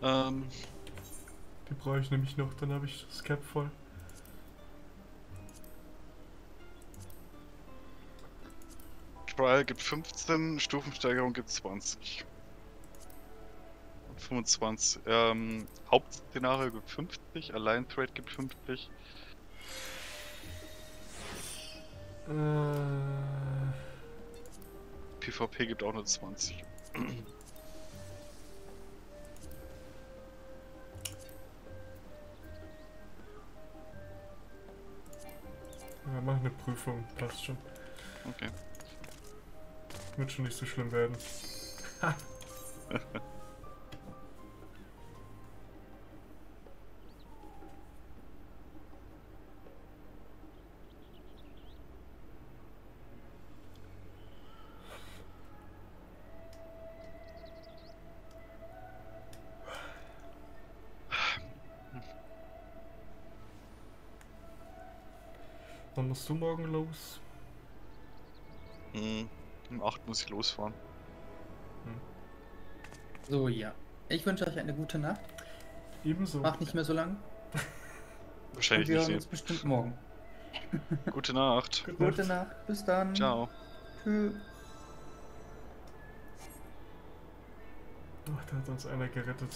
Ähm, Die brauche ich nämlich noch, dann habe ich das Cap voll. Trial gibt 15, Stufensteigerung gibt 20. Und 25. Ähm, Hauptszenario gibt 50, Align Trade gibt 50. Äh, PvP gibt auch nur 20. ja, mach eine Prüfung, passt schon. Okay. Wird schon nicht so schlimm werden. Ha. Wann musst du morgen los? Hm, um 8 muss ich losfahren. So, ja. Ich wünsche euch eine gute Nacht. Ebenso. Macht nicht mehr so lang. Und Wahrscheinlich wir hören nicht. uns bestimmt morgen. Gute Nacht. Gute Gute Nacht. Nacht. Bis dann. Ciao. Tschüss. Ach, da hat uns einer gerettet.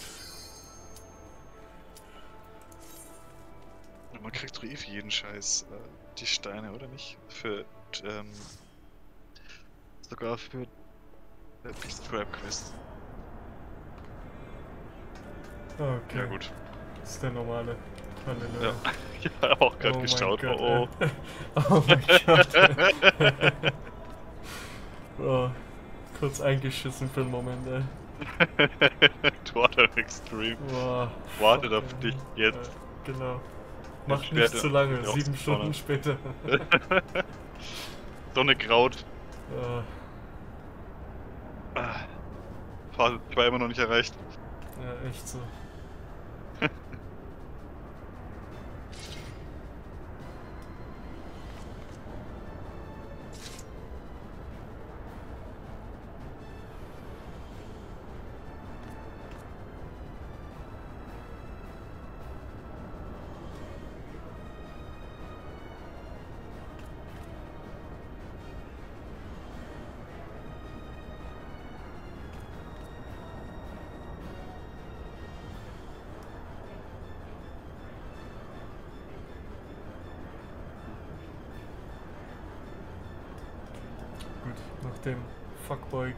Man kriegt doch eh für jeden Scheiß äh, die Steine, oder nicht? Für, ähm, sogar für äh, Beast Trap Quest. Okay. Ja gut. Das ist der normale. Halleluja. Ja. Ich habe auch gerade Oh geschaut. Gott, oh, ey. oh mein Gott. oh, kurz eingeschissen für einen Moment, ey. oh. Dwarter Extreme. Boah, Wartet auf dich jetzt. Ja, genau. Macht Ich nicht werde zu lange, sieben Stunden später. Sonne graut. Ah, Ah. Phase 2 immer noch nicht erreicht. ja, echt so.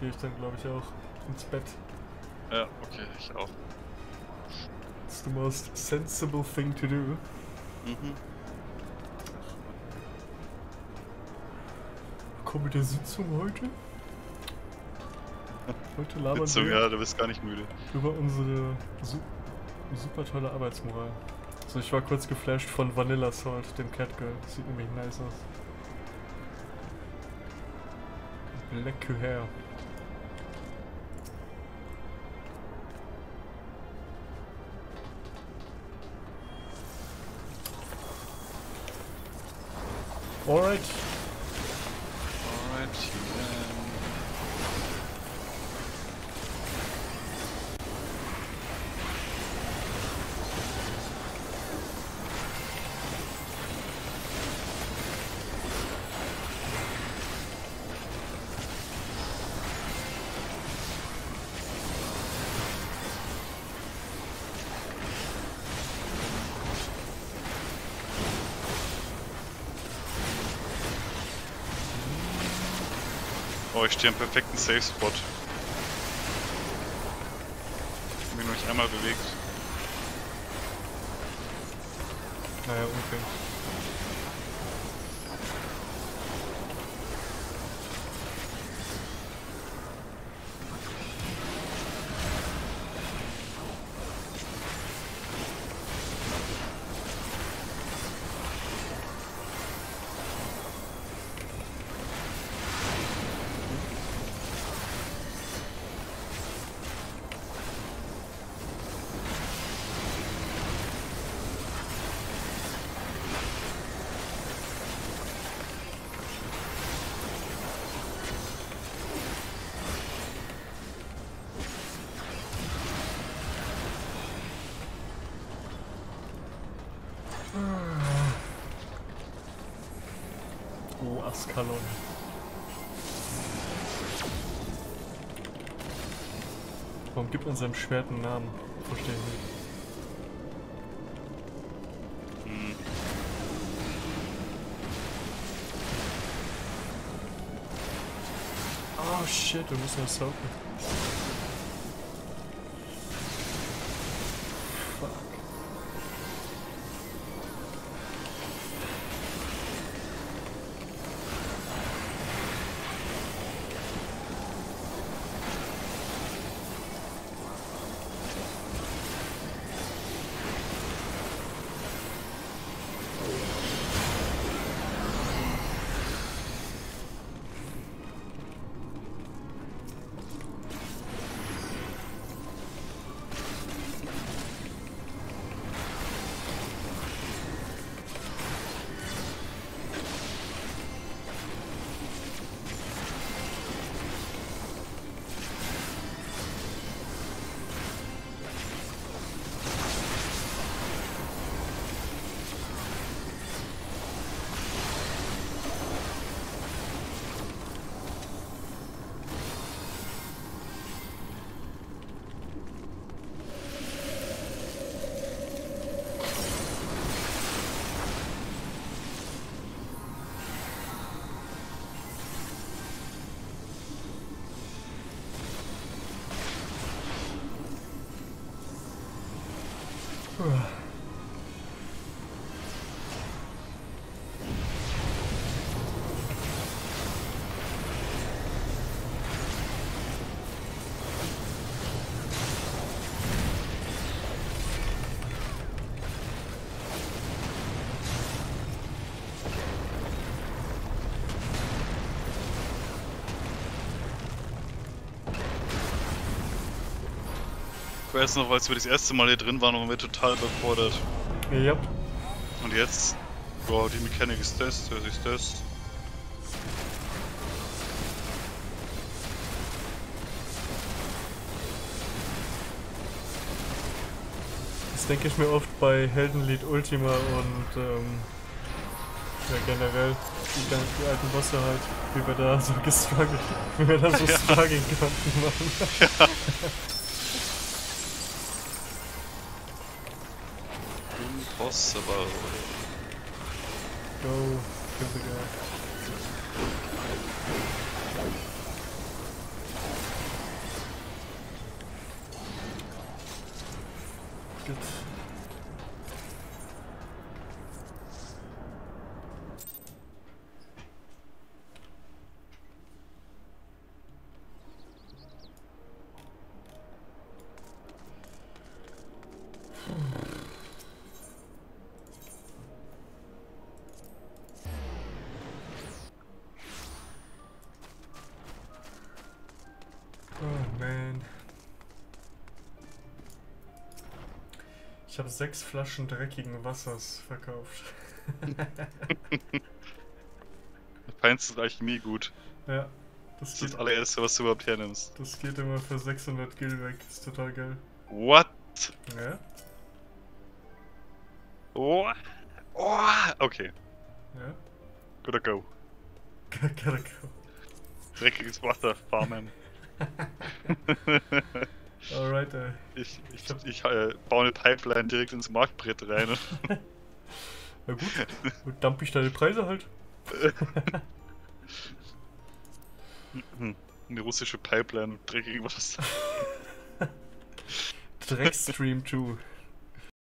Gehe ich dann glaube ich auch ins Bett. Ja, okay, ich auch. It's the most sensible thing to do. Mhm. Komm mit der Sitzung heute? Heute labern Sitzung, wir ja, du bist gar nicht müde. über unsere su super tolle Arbeitsmoral. So, ich war kurz geflasht von Vanilla Salt, dem Catgirl. Sieht nämlich nice aus. Black Hair. Alright. Stehe am perfekten Safe Spot. Ich mich noch nicht einmal bewegt. Naja, okay. Man seinem Schwert einen Namen? Verstehe ich nicht. Oh shit, wir müssen das saugen. Weiß noch, als wir das erste Mal hier drin waren, waren wir total überfordert. Yep. Und jetzt? Wow, die Mechanik ist das, das ist das. Das denke ich mir oft bei Heldenlied Ultima und ähm, ja generell die, gan- die alten Bosse halt, wie wir da so gestruggelt, wie wir da so Ja. struggling konnten machen. Impossible. Go, Ich habe sechs Flaschen dreckigen Wassers verkauft. Feinste Alchemie gut. Ja, das Das ist das allererste, was du überhaupt hernimmst. das geht immer für 600 Gil weg. Das ist total geil. What? Ja, Oh. Oh. Okay, ja. gotta go. Gotta go. Dreckiges Wasser farmen. Alright, ey. Ich, ich, ich äh, baue eine Pipeline direkt ins Marktbrett rein. Na gut, gut dump ich deine Preise halt. Eine russische Pipeline, dreckig Wasser. Dreckstream 2.